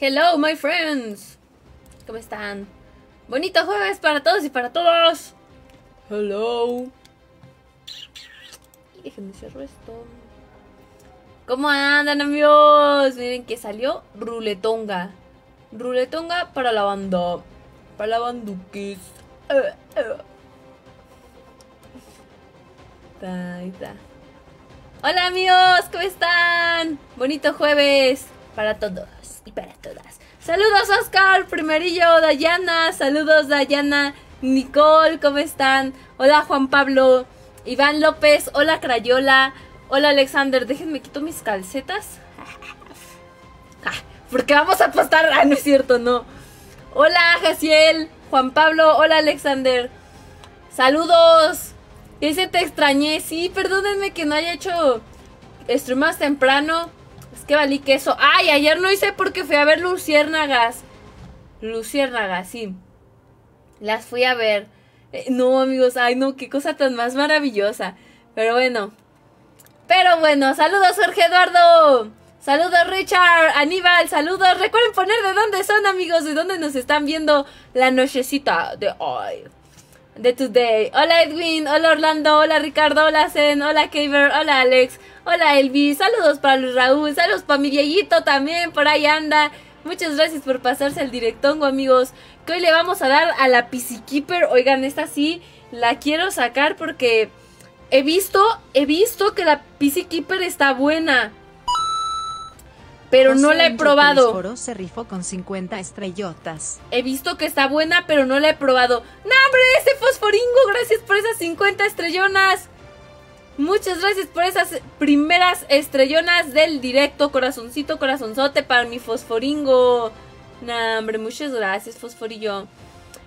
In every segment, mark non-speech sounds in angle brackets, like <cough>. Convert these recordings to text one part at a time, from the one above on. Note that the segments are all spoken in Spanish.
Hello, my friends. ¿Cómo están? Bonito jueves para todos y para todos. Hello. Déjenme cerrar esto. ¿Cómo andan, amigos? Miren que salió Ruletonga. Ruletonga para la banda. Para la banduquis. Eh, eh. Ahí está. Hola amigos, ¿cómo están? Bonito jueves para todos y para todas. Saludos Oscar, primerillo, Dayana, saludos Dayana, Nicole, ¿cómo están? Hola Juan Pablo, Iván López, hola Crayola, hola Alexander, déjenme quito mis calcetas. <laughs> Ah, porque vamos a apostar, ah, no es cierto, no. Hola Jaciel, Juan Pablo, hola Alexander. Saludos. Ese te extrañé, sí, perdónenme que no haya hecho stream más temprano. Que valí queso. Ay, ayer no hice porque fui a ver luciérnagas. Luciérnagas, sí. Las fui a ver. Eh, no, amigos, ay no, qué cosa tan más maravillosa. Pero bueno. Pero bueno, saludos Jorge Eduardo. Saludos Richard, Aníbal, saludos. Recuerden poner de dónde son amigos, de dónde nos están viendo la nochecita de hoy de Today. Hola Edwin, hola Orlando, hola Ricardo, hola Zen, hola Kaver, hola Alex, hola Elvis, saludos para Luis Raúl, saludos para mi viejito también, por ahí anda. Muchas gracias por pasarse al directongo amigos. Que hoy le vamos a dar a la PC Keeper. Oigan, esta sí la quiero sacar porque he visto, he visto que la PC Keeper está buena pero no la he probado. se rifó con 50 estrellotas. He visto que está buena, pero no la he probado. ¡No, hombre! Ese fosforingo, gracias por esas 50 estrellonas. Muchas gracias por esas primeras estrellonas del directo. Corazoncito, corazonzote para mi fosforingo. No, hombre, muchas gracias, fosforillo.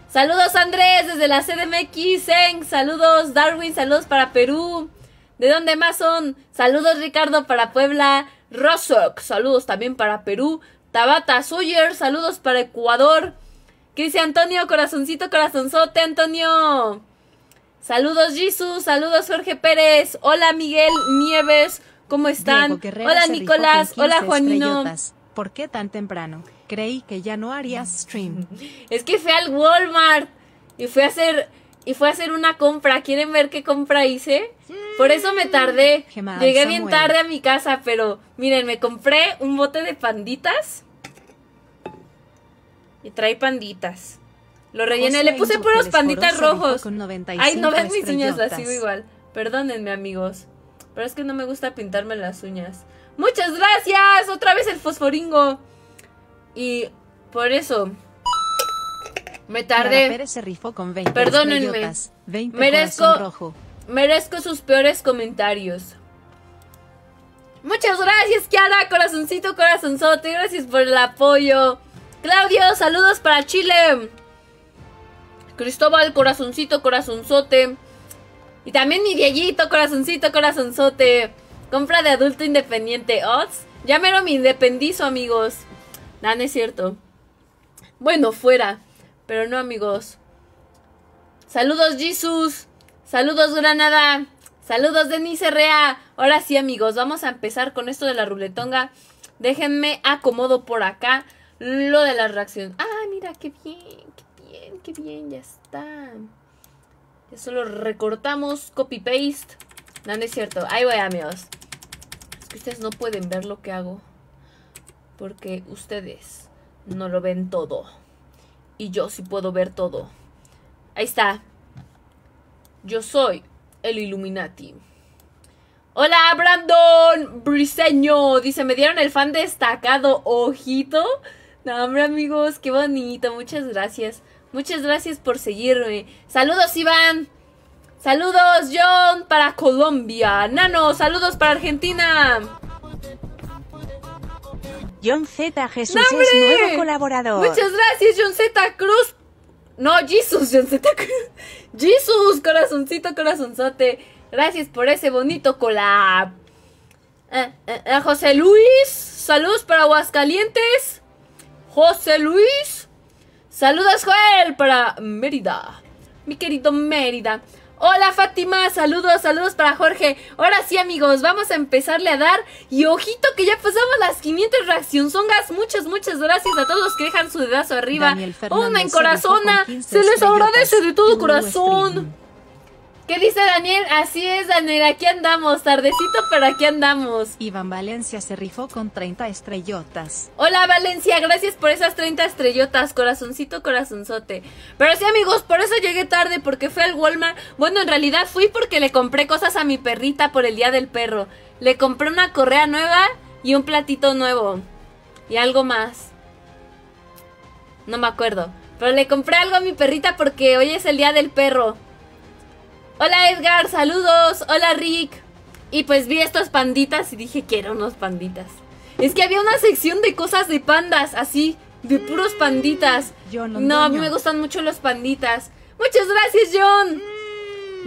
Saludos Andrés desde la CDMX, Saludos Darwin, saludos para Perú. ¿De dónde más son? Saludos Ricardo para Puebla. Rosok, saludos también para Perú. Tabata Sawyer, saludos para Ecuador. ¿Qué dice Antonio? Corazoncito, corazonzote, Antonio. Saludos Jesus, saludos Jorge Pérez. Hola Miguel Nieves, ¿cómo están? Hola Nicolás, hola Juanino. ¿Por qué tan temprano? Creí que ya no harías stream. <laughs> es que fui al Walmart y fui a hacer y fue a hacer una compra. ¿Quieren ver qué compra hice? Por eso me tardé. Llegué bien tarde a mi casa, pero miren, me compré un bote de panditas. Y trae panditas. Lo rellené, le puse puros panditas rojos. Ay, no ven mis uñas, las sigo igual. Perdónenme, amigos. Pero es que no me gusta pintarme las uñas. Muchas gracias. Otra vez el fosforingo. Y por eso me tardé. se rifó con 20 Perdónenme. 20 merezco, merezco sus peores comentarios. Muchas gracias, Kiara. Corazoncito, corazonzote. Gracias por el apoyo. Claudio, saludos para Chile. Cristóbal, corazoncito, corazonzote. Y también mi viejito, corazoncito, corazonzote. Compra de adulto independiente. Odds. Ya mero me independizo, amigos. No es cierto. Bueno, fuera. Pero no, amigos. Saludos, Jesus. Saludos, Granada. Saludos, Denise Rea. Ahora sí, amigos, vamos a empezar con esto de la ruletonga. Déjenme acomodo por acá lo de la reacción. Ah, mira, qué bien, qué bien, qué bien, ya está. Eso lo recortamos, copy paste. No, no es cierto. Ahí voy, amigos. Es que ustedes no pueden ver lo que hago. Porque ustedes no lo ven todo. Y yo sí puedo ver todo. Ahí está. Yo soy el Illuminati. Hola, Brandon Briseño. Dice, me dieron el fan destacado. Ojito. No, hombre, amigos, qué bonito. Muchas gracias. Muchas gracias por seguirme. Saludos, Iván. Saludos, John, para Colombia. Nano, saludos para Argentina. John Z. Jesús es nuevo colaborador. Muchas gracias, John Z. Cruz. No, Jesus, John Z. Cruz. Jesus, corazoncito, corazonzote. Gracias por ese bonito collab. Eh, eh, eh, José Luis, saludos para Aguascalientes. José Luis. Saludos, Joel, para Mérida. Mi querido Mérida. Hola Fátima, saludos, saludos para Jorge. Ahora sí amigos, vamos a empezarle a dar. Y ojito que ya pasamos las 500 reaccionzongas. Muchas, muchas gracias a todos los que dejan su dedazo arriba. Una en se rifó corazona. con 15 Se les agradece de todo corazón. ¿Qué dice Daniel? Así es Daniel, aquí andamos. Tardecito, pero aquí andamos. Iván Valencia se rifó con 30 estrellotas. Hola Valencia, gracias por esas 30 estrellotas, corazoncito, corazonzote. Pero sí amigos, por eso llegué tarde, porque fui al Walmart. Bueno, en realidad fui porque le compré cosas a mi perrita por el Día del Perro. Le compré una correa nueva y un platito nuevo. Y algo más. No me acuerdo. Pero le compré algo a mi perrita porque hoy es el Día del Perro. Hola Edgar, saludos. Hola Rick. Y pues vi estos panditas y dije, quiero unos panditas. Es que había una sección de cosas de pandas, así, de puros panditas. John No, a mí me gustan mucho los panditas. Muchas gracias, John.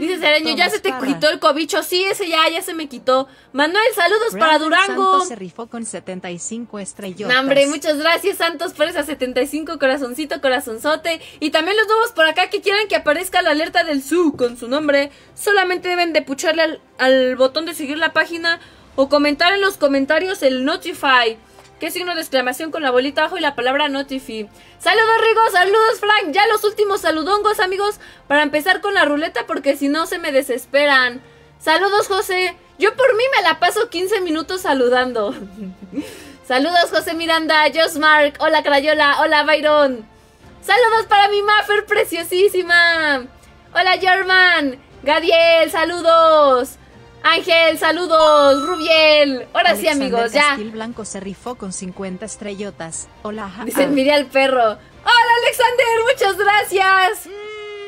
Dice Sereño, ya se te quitó el cobicho. Sí, ese ya, ya se me quitó. Manuel, saludos para Durango. Santos se rifó con 75 estrellotas. Hombre, muchas gracias, Santos, por esas 75 corazoncito, corazonzote. Y también los nuevos por acá que quieran que aparezca la alerta del SU con su nombre. Solamente deben de pucharle al, al botón de seguir la página o comentar en los comentarios el Notify. Es signo de exclamación con la bolita abajo y la palabra Notify. Saludos, Rigo, saludos, Frank. Ya los últimos saludongos, amigos, para empezar con la ruleta porque si no se me desesperan. Saludos, José. Yo por mí me la paso 15 minutos saludando. <laughs> Saludos José Miranda, Josh Mark, hola Crayola, hola Byron. Saludos para mi Maffer preciosísima. Hola German, Gadiel, saludos. Ángel, saludos. Rubiel. Ahora sí amigos, ya. Castil Blanco se rifó con 50 estrellotas. Hola, ja- Dice ah. mire al perro. Hola Alexander, muchas gracias.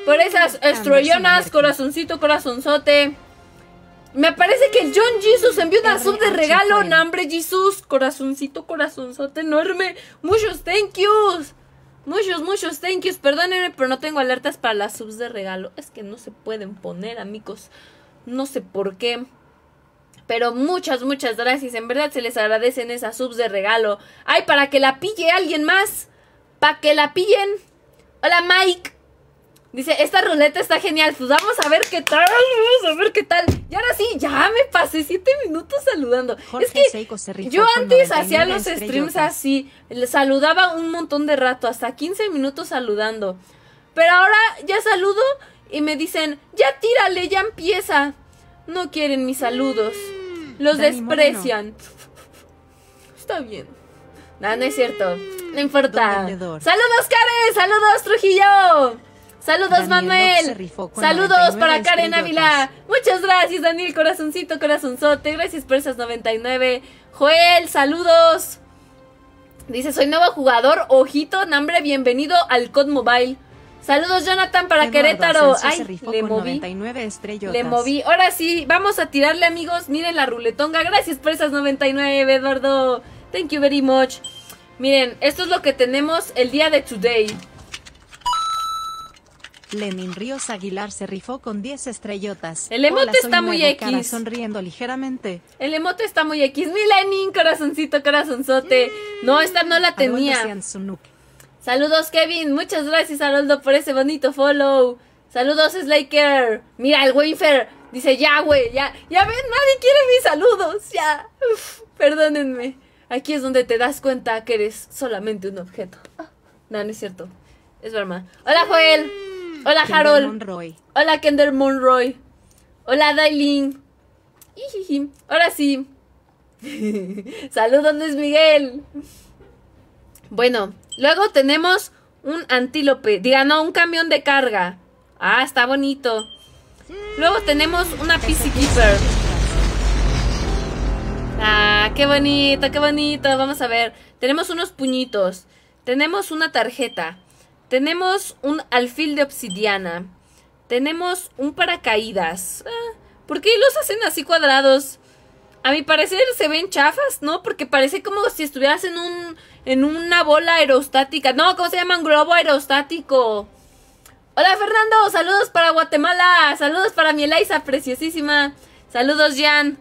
Por esas estrellonas, corazoncito, corazonzote. Me parece que el John Jesus envió una sub de regalo. fue. Nambre Jesus, corazoncito, corazonzote enorme. Muchos thank yous. Muchos, muchos thank yous. Perdónenme, pero no tengo alertas para las subs de regalo. Es que no se pueden poner, amigos. No sé por qué. Pero muchas, muchas gracias. En verdad se les agradecen esas subs de regalo. Ay, para que la pille alguien más. Para que la pillen. Hola, Mike. Dice, esta ruleta está genial. Pues vamos a ver qué tal. Vamos a ver qué tal. Y ahora sí, ya me pasé siete minutos saludando. Jorge es que Seiko se rifó yo antes 99 hacía los streams así. Saludaba un montón de rato. Hasta 15 minutos saludando. Pero ahora ya saludo y me dicen, ya tírale, ya empieza. No quieren mis saludos. Los Dani desprecian. <laughs> Está bien. No, no es cierto. No importa. Saludos, Karen. Saludos, Trujillo. Saludos, Daniel Manuel. Saludos 99 para Karen. Ávila. Muchas gracias, Daniel. Corazoncito, corazonzote. Gracias por esas 99. Joel, saludos. Dice, soy nuevo jugador. Ojito, nombre, bienvenido al COD Mobile. Saludos, Jonathan, para Eduardo Querétaro. Se Ay, rifó le con moví. 99 estrellotas. Le moví. Ahora sí, vamos a tirarle, amigos. Miren la ruletonga. Gracias por esas 99, Eduardo. Thank you very much. Miren, esto es lo que tenemos el día de today. Lenin Ríos Aguilar se rifó con 10 estrellotas. El emote Hola, está muy X. sonriendo ligeramente. El emote está muy X. Mi Lenin, corazoncito, corazonzote. No, esta no la tenía. Saludos, Kevin. Muchas gracias, Haroldo, por ese bonito follow. Saludos, Slaker. Mira, el Winfer dice, ya, güey, ya. Ya ven, nadie quiere mis saludos. Ya. Uf, perdónenme. Aquí es donde te das cuenta que eres solamente un objeto. No, no es cierto. Es broma. Hola, Joel. Hola, Harold. Monroy. Hola, Kender Monroy. Hola, Dailin. Ahora sí. <laughs> Saludos, Luis Miguel. Bueno, luego tenemos un antílope. Diga, no, un camión de carga. Ah, está bonito. Luego tenemos una PC Keeper. Ah, qué bonito, qué bonito. Vamos a ver. Tenemos unos puñitos. Tenemos una tarjeta. Tenemos un alfil de obsidiana. Tenemos un paracaídas. Ah, ¿Por qué los hacen así cuadrados? A mi parecer se ven chafas, ¿no? Porque parece como si estuvieras en un en una bola aerostática. No, ¿cómo se llama? Un globo aerostático. Hola Fernando, saludos para Guatemala, saludos para mi Eliza preciosísima. Saludos Jan.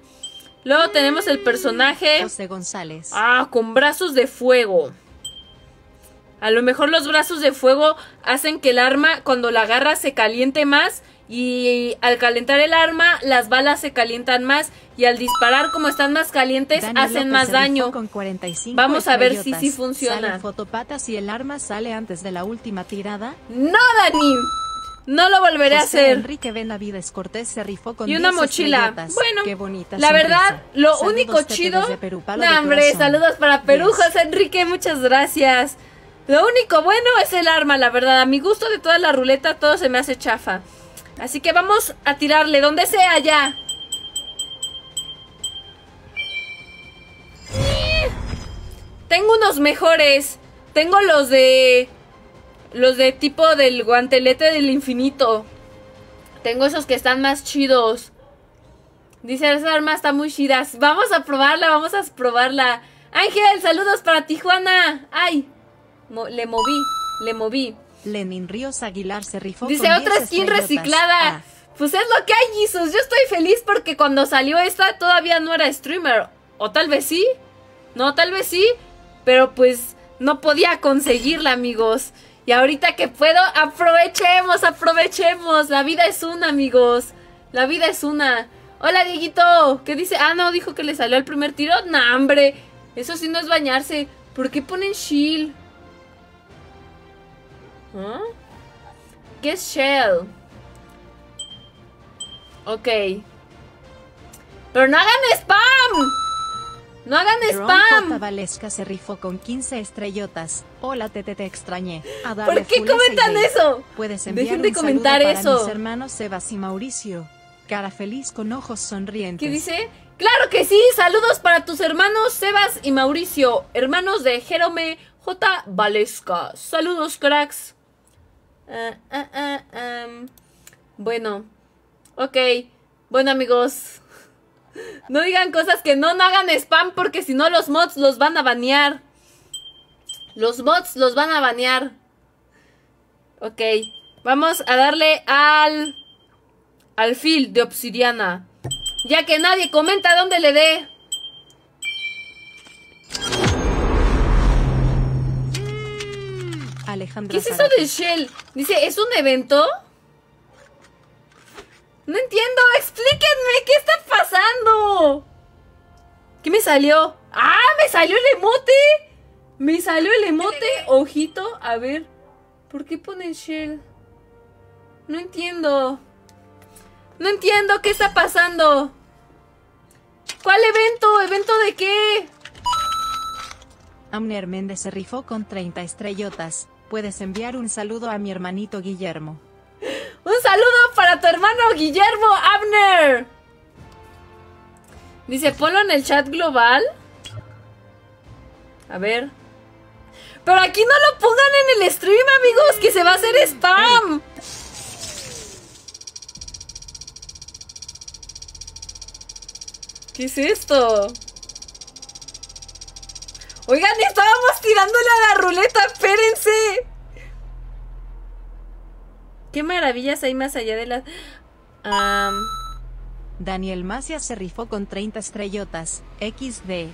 Luego tenemos el personaje José González. ah con brazos de fuego. A lo mejor los brazos de fuego hacen que el arma cuando la agarra se caliente más Y al calentar el arma, las balas se calientan más. Y al disparar, como están más calientes, Daniel hacen López más daño. con 45 Vamos a ver si sí funciona. Sale fotopatas y el arma sale antes de la última tirada. ¡No, Dani! No lo volveré a José hacer. Enrique Benavides Cortés se rifó con Y una 10 mochila. Bueno, Qué bonita la sonrisa. verdad, lo Saludos, único chido. Perú, No, hombre, saludos para Perú, Yes. José Enrique, muchas gracias. Lo único bueno es el arma, la verdad. A mi gusto de toda la ruleta, todo se me hace chafa. Así que vamos a tirarle donde sea ya. Tengo unos mejores. Tengo los de. Los de tipo del guantelete del infinito. Tengo esos que están más chidos. Dice, esa arma está muy chida. Vamos a probarla, vamos a probarla. Ángel, saludos para Tijuana. Ay, le moví, le moví. Lenin Ríos Aguilar se rifó Dice, con otra 10 skin estrellotas. reciclada. Ah, Pues es lo que hay, Jesus. Yo estoy feliz porque cuando salió esta todavía no era streamer. O tal vez sí. No, tal vez sí. Pero pues no podía conseguirla, amigos. Y ahorita que puedo, aprovechemos, aprovechemos. La vida es una, amigos. La vida es una. Hola, Dieguito. ¿Qué dice? Ah, no, dijo que le salió el primer tiro. Nah, hombre. Eso sí no es bañarse. ¿Por qué ponen shield? ¿Ah? ¿Qué es shell? Ok. Pero no hagan spam. No hagan spam. Valesca se rifó con 15 estrellotas. Hola, Tete, te extrañé. A ¿Por qué comentan eso? Puedes enviar Dejen de un saludo comentar para eso. mis hermanos Sebas y Mauricio. Cara feliz con ojos sonrientes. ¿Qué dice? Claro que sí. Saludos para tus hermanos Sebas y Mauricio, hermanos de Jerome J. Valesca. Saludos, cracks. Ah, ah, ah. Bueno, ok. Bueno, amigos. No digan cosas que no, no hagan spam porque si no los mods los van a banear. Los mods los van a banear. Ok. Vamos a darle al... Al fil de obsidiana. Ya que nadie comenta dónde le dé. Alejandra ¿Qué es eso de Shell? Dice, ¿es un evento? No entiendo, explíquenme, ¿qué está pasando? ¿Qué me salió? ¡Ah! ¡Me salió el emote! Me salió el emote, ojito, a ver. ¿Por qué ponen Shell? No entiendo. No entiendo qué está pasando. ¿Cuál evento? ¿Evento de qué? Amner Méndez se rifó con 30 estrellotas. Puedes enviar un saludo a mi hermanito Guillermo. <gasps> Un saludo para tu hermano Guillermo Abner. Dice, ponlo en el chat global. A ver. Pero aquí no lo pongan en el stream, amigos, que se va a hacer spam. ¿Qué es esto? Oigan, estábamos tirándole a la ruleta, espérense. ¿Qué maravillas hay más allá de las... Am, Daniel Macia se rifó con 30 estrellotas. XD.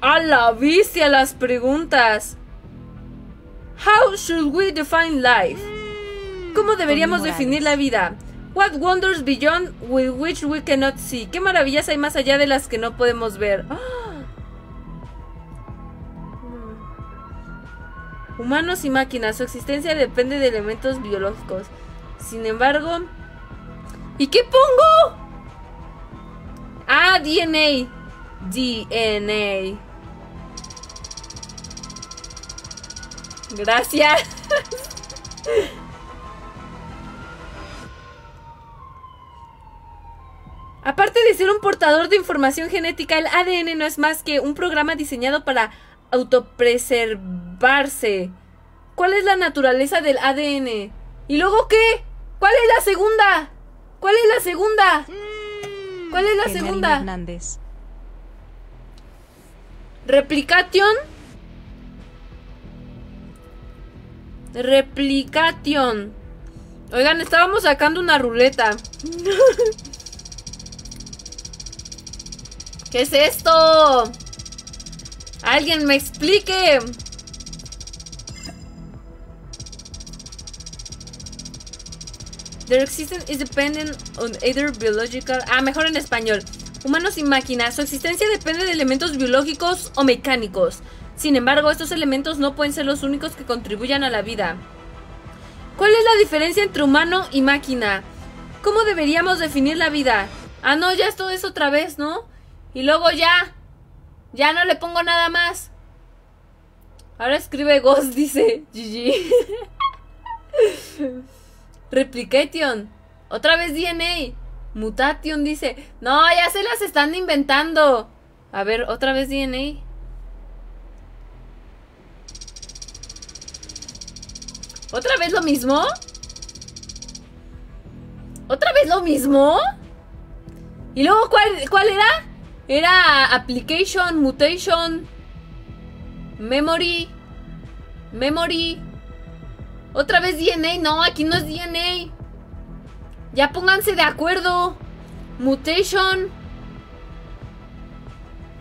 a la bestia las preguntas. How should we define life? ¿Cómo deberíamos definir la vida? What wonders beyond with which we cannot see? ¿Qué maravillas hay más allá de las que no podemos ver? ¡Ah! Humanos y máquinas, su existencia depende de elementos biológicos. Sin embargo, ¿y qué pongo? Ah, DNA. DNA. Gracias. Aparte de ser un portador de información genética, el ADN no es más que un programa diseñado para autopreservarse. ¿Cuál es la naturaleza del ADN? ¿Y luego qué? ¿Cuál es la segunda? ¿Cuál es la segunda? ¿Cuál es la segunda? Hernández. Replication. Replication. Oigan, estábamos sacando una ruleta. <laughs> ¿Qué es esto? Alguien me explique. Their existence is dependent on either biological. Ah, mejor en español. Humanos y máquinas. Su existencia depende de elementos biológicos o mecánicos. Sin embargo, estos elementos no pueden ser los únicos que contribuyan a la vida. ¿Cuál es la diferencia entre humano y máquina? ¿Cómo deberíamos definir la vida? Ah, no, ya esto es otra vez, ¿no? Y luego ya. Ya no le pongo nada más. Ahora escribe Ghost, <laughs> dice GG. Replication. Otra vez DNA. Mutation dice. No, ya se las están inventando. A ver, otra vez DNA. ¿Otra vez lo mismo? ¿Otra vez lo mismo? ¿Y luego cuál, cuál era? Era application, mutation, memory, memory. Otra vez DNA. No, aquí no es DNA. Ya pónganse de acuerdo. Mutation.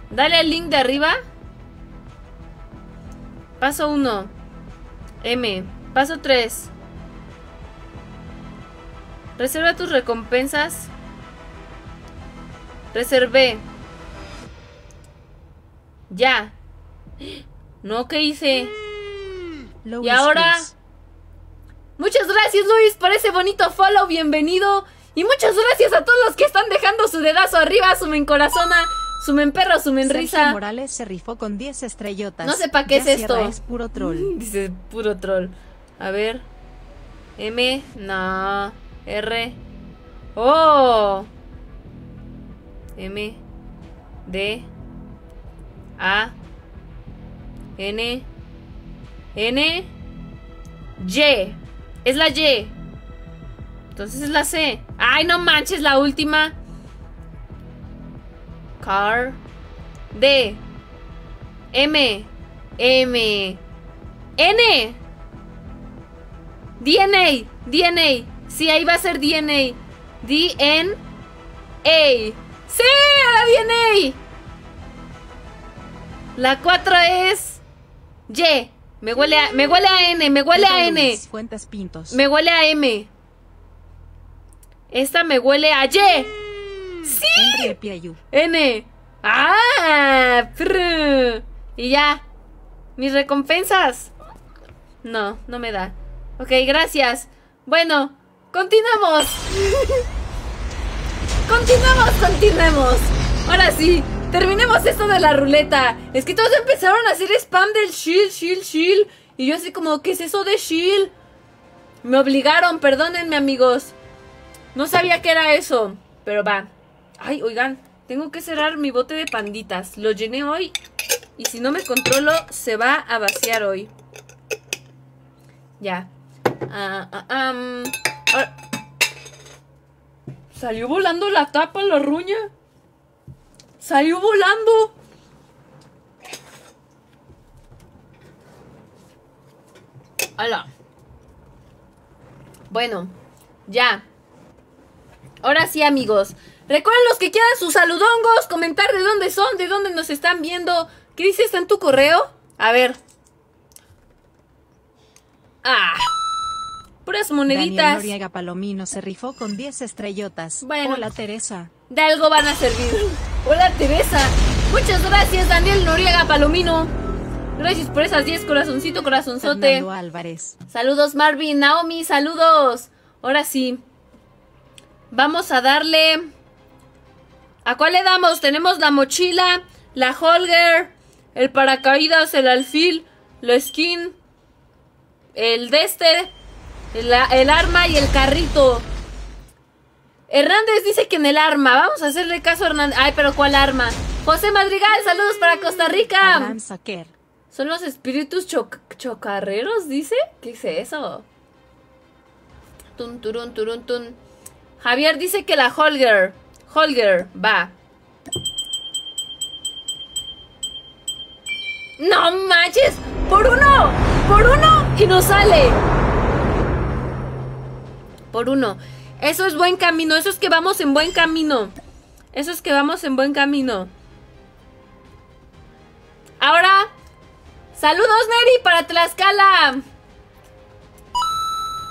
Dale al link de arriba. Paso 1. M. Paso 3. Reserva tus recompensas. Reservé. Ya. No, ¿qué hice? Y ahora... Muchas gracias Luis por ese bonito follow, bienvenido. Y muchas gracias a todos los que están dejando su dedazo arriba, sumen corazona, sumen perro, sumen risa. Morales se rifó con 10 estrellotas. No sé pa' qué Ya es esto. Es puro troll. <laughs> Dice puro troll. A ver. M, no. R. Oh. M. D. A. N. N. Y. Es la Y. Entonces es la C. Ay, no manches, la última. Car. D. M. M. N. DNA. DNA. Sí, ahí va a ser DNA. DNA. Sí, era DNA. La 4 es Y. Me huele a, me huele a N, me huele a N. Fuentes Pintos. Me huele a M. Esta me huele a Y. Sí. N. Ah, prr. y ya. Mis recompensas. No, no me da. Ok, gracias. Bueno, continuamos. <laughs> continuamos, continuemos. Ahora sí, terminemos esto de la ruleta. Es que todos empezaron a hacer spam del shield, shield, shield. Y yo así como, ¿qué es eso de shield? Me obligaron, perdónenme amigos. No sabía que era eso, pero va. Ay, oigan, tengo que cerrar mi bote de panditas. Lo llené hoy y si no me controlo se va a vaciar hoy. Ya. Am. Ah. Salió volando la tapa, la ruña. Salió volando. Hola. Bueno, ya. Ahora sí, amigos. Recuerden los que quieran sus saludongos, comentar de dónde son, de dónde nos están viendo. ¿Qué dice? ¿Está en tu correo? A ver. Ah. Puras Daniel moneditas. Noriega Palomino se rifó con 10 estrellotas. Bueno. Hola Teresa. De algo van a servir. Hola, Teresa. Muchas gracias, Daniel Noriega Palomino. Gracias por esas 10 corazoncito, corazonzote. Fernando Álvarez. Saludos, Marvin. Naomi, saludos. Ahora sí. Vamos a darle. ¿A cuál le damos? Tenemos la mochila, la holger, el paracaídas, el alfil, la skin, el de este, el, el arma y el carrito. Hernández dice que en el arma. Vamos a hacerle caso a Hernández. Ay, pero ¿cuál arma? José Madrigal, saludos para Costa Rica. ¿Son los espíritus choc- chocarreros, dice? ¿Qué es eso? Tun, turun, turun, tun. Javier dice que la Holger. Holger, va. ¡No manches! ¡Por uno! ¡Por uno! Y nos sale. Por uno. Eso es buen camino. Eso es que vamos en buen camino. Eso es que vamos en buen camino. Ahora, Saludos, Neri, para Tlaxcala.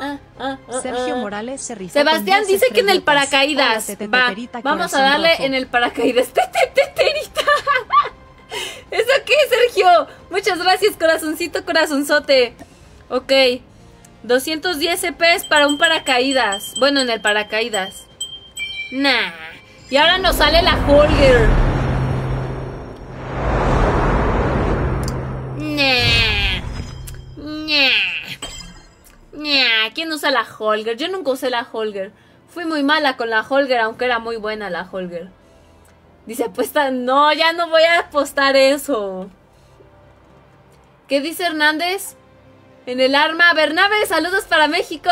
ah, ah, ah, Sergio ah. Morales se rifó Sebastián con 10 dice que en el estrellitas. paracaídas. Hola, Va, vamos a darle rojo. en el paracaídas. <laughs> Tete, teterita. <laughs> ¿Eso qué, Sergio? Muchas gracias, corazoncito, corazonzote. Ok. 210 CPs para un paracaídas. Bueno, en el paracaídas. Nah. Y ahora nos sale la Holger. Nah. Nah. Nah. ¿Quién usa la Holger? Yo nunca usé la Holger. Fui muy mala con la Holger, aunque era muy buena la Holger. Dice apuesta. No, ya no voy a apostar eso. ¿Qué dice Hernández? En el arma. Bernabe, saludos para México.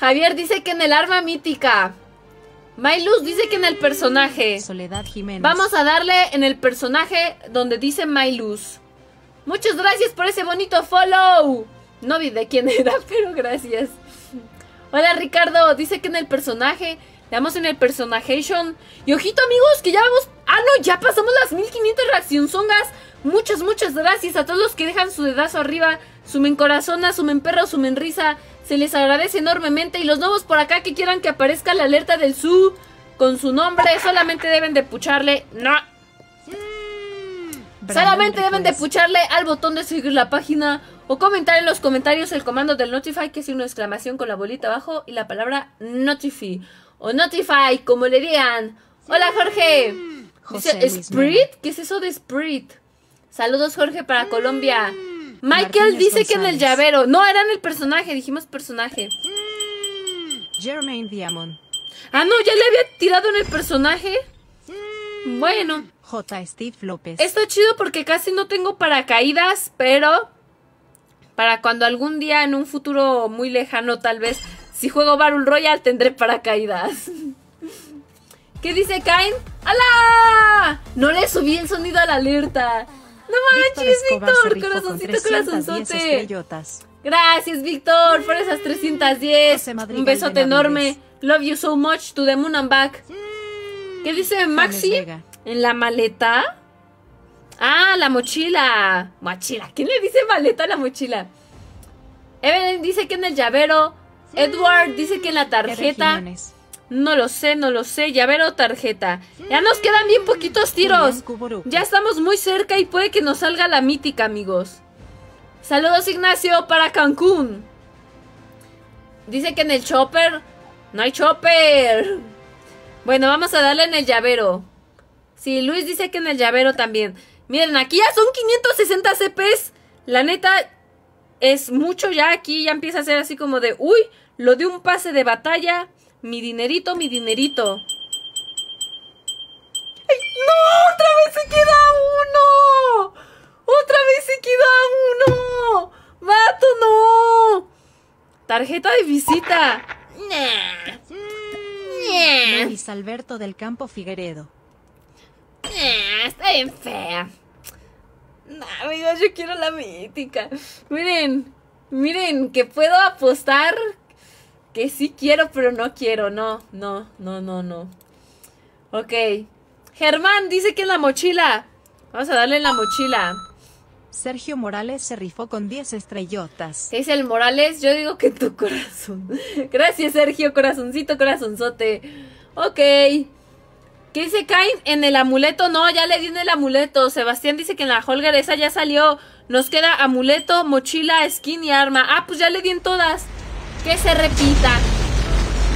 Javier dice que en el arma mítica. Mayluz dice que en el personaje. Soledad Jiménez. Vamos a darle en el personaje donde dice Mayluz. Muchas gracias por ese bonito follow. No vi de quién era, <laughs> pero gracias. Hola Ricardo, dice que en el personaje. Le damos en el personajation. Y ojito amigos, que ya vamos... Ah, no, ya pasamos las 1500 reaccionzongas. Muchas, muchas gracias a todos los que dejan su dedazo arriba. Sumen corazona, sumen perro, sumen risa. Se les agradece enormemente. Y los nuevos por acá que quieran que aparezca la alerta del su con su nombre, solamente deben de pucharle. No, Brandon Solamente deben de Ricues. pucharle al botón de seguir la página o comentar en los comentarios el comando del Notify, que es una exclamación con la bolita abajo y la palabra Notify o Notify, como le digan. Hola Jorge. José Dice Spirit. ¿qué es eso de Spirit? Saludos Jorge para Colombia. Michael Martínez dice que en el llavero. No, era en el personaje, dijimos personaje. Jermaine Diamond. Ah, no, ya le había tirado en el personaje. Bueno. J. Steve López. Está chido porque casi no tengo paracaídas, pero para cuando algún día en un futuro muy lejano, tal vez, si juego Battle Royale, tendré paracaídas. <laughs> ¿Qué dice Kain? ¡Hala! No le subí el sonido a la alerta. No manches, Víctor, corazoncito, 310 corazonzote. Gracias, Víctor, por esas 310. José Madrigal Un besote enorme. Love you so much to the moon and back. ¿Qué dice Maxi? ¿En la maleta? Ah, la mochila. Mochila. ¿Quién le dice maleta a la mochila? Evelyn dice que en el llavero. Edward dice que en la tarjeta. No lo sé, no lo sé. Llavero o tarjeta. Ya nos quedan bien poquitos tiros. Ya estamos muy cerca y puede que nos salga la mítica, amigos. Saludos, Ignacio, para Cancún. Dice que en el chopper. No hay chopper. Bueno, vamos a darle en el llavero. Sí, Luis dice que en el llavero también. Miren, aquí ya son 560 CPs. La neta, es mucho ya aquí. Ya empieza a ser así como de, uy, lo de un pase de batalla. Mi dinerito, mi dinerito. ¡Ay, ¡No! ¡Otra vez se queda uno! ¡Otra vez se queda uno! ¡Vato, no! Tarjeta de visita. Nah. Luis Alberto del Campo Figueredo. Está bien fea. Nah, amigos, yo quiero la mítica. Miren, miren, que puedo apostar que sí quiero, pero no quiero. No, no, no, no, no. Ok. Germán dice que en la mochila. Vamos a darle en la mochila. Sergio Morales se rifó con 10 estrellotas. ¿Qué dice el Morales? Yo digo que en tu corazón. <laughs> Gracias, Sergio. Corazoncito, corazonzote. Ok. ¿Qué dice Kain? En el amuleto. No, ya le di en el amuleto. Sebastián dice que en la Holger esa ya salió. Nos queda amuleto, mochila, skin y arma. Ah, pues ya le di en todas. Que se repita.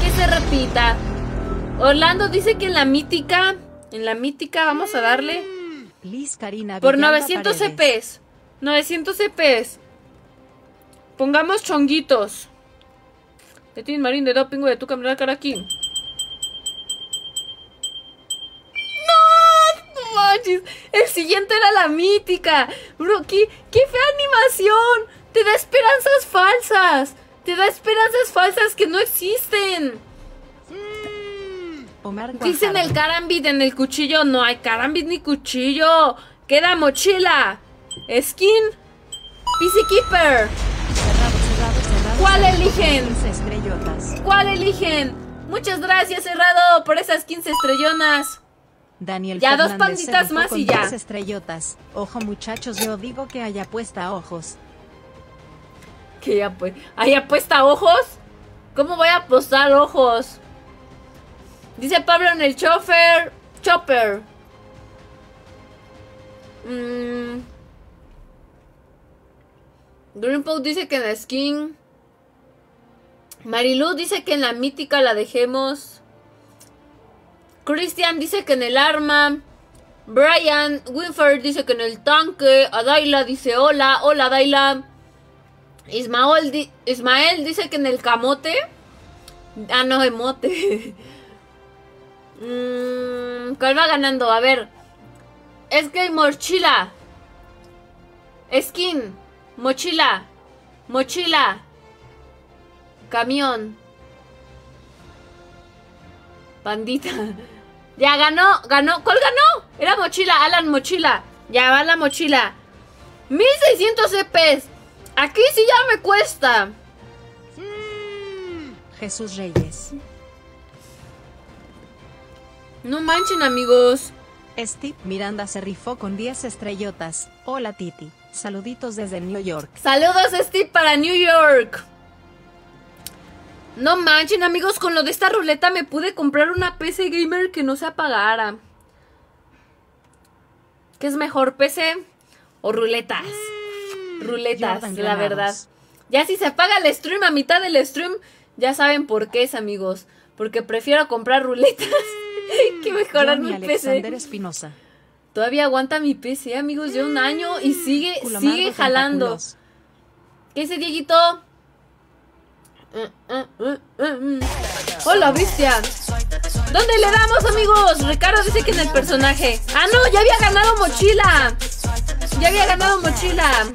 Que se repita. Orlando dice que en la mítica. En la mítica vamos a darle. Por Villalba 900 Paredes. CPs. 900 CPs. Pongamos chonguitos. De Tin Marín de Doping, de tu cámara cara aquí. ¡No! ¡No manches! El siguiente era la mítica. Bro, qué, qué fea animación. Te da esperanzas falsas. Te da esperanzas falsas que no existen. Omar Dicen el carambit en el cuchillo. No hay carambit ni cuchillo. Queda mochila. Skin. PC Keeper. Cerrado, cerrado, cerrado. ¿Cuál eligen? 15 estrellotas. ¿Cuál eligen? Muchas gracias, Cerrado, por esas 15 estrellonas. Daniel Ya, dos Fernández panditas más y ya. 10 estrellotas. Ojo muchachos, yo digo que haya puesta ojos. Que pues. ¿Ahí apuesta ojos? ¿Cómo voy a apostar ojos? Dice Pablo en el chofer. Chopper. Greenpool dice que en la skin. Marilu dice que en la mítica la dejemos. Christian dice que en el arma. Brian Winford dice que en el tanque. Adaila dice hola. Hola Adaila. Ismael, dice que en el camote. Ah, no, emote. <laughs> mm, ¿Cuál va ganando? A ver. Es que mochila. Skin. Mochila. Mochila. Camión. Pandita. <laughs> Ya ganó, ganó. ¿Cuál ganó? Era mochila, Alan Mochila. Ya va la mochila. 1600 EPs. Aquí sí ya me cuesta. Jesús Reyes. No manchen, amigos. Steve Miranda se rifó con 10 estrellotas. Hola Titi. Saluditos desde New York. Saludos Steve para New York. No manchen amigos, con lo de esta ruleta me pude comprar una PC gamer que no se apagara. ¿Qué es mejor, PC o ruletas? Ruletas, la verdad. Ya si se apaga el stream a mitad del stream, ya saben por qué es, amigos. Porque prefiero comprar ruletas que mejorar mi Alexander Espinosa. Todavía aguanta mi PC, amigos, de un año y sigue, sigue jalando. ¿Qué es Dieguito? ¡Hola, bestia! ¿Dónde le damos, amigos? Ricardo dice que en el personaje. ¡Ah, no! ¡Ya había ganado mochila! ¡Ya había ganado mochila!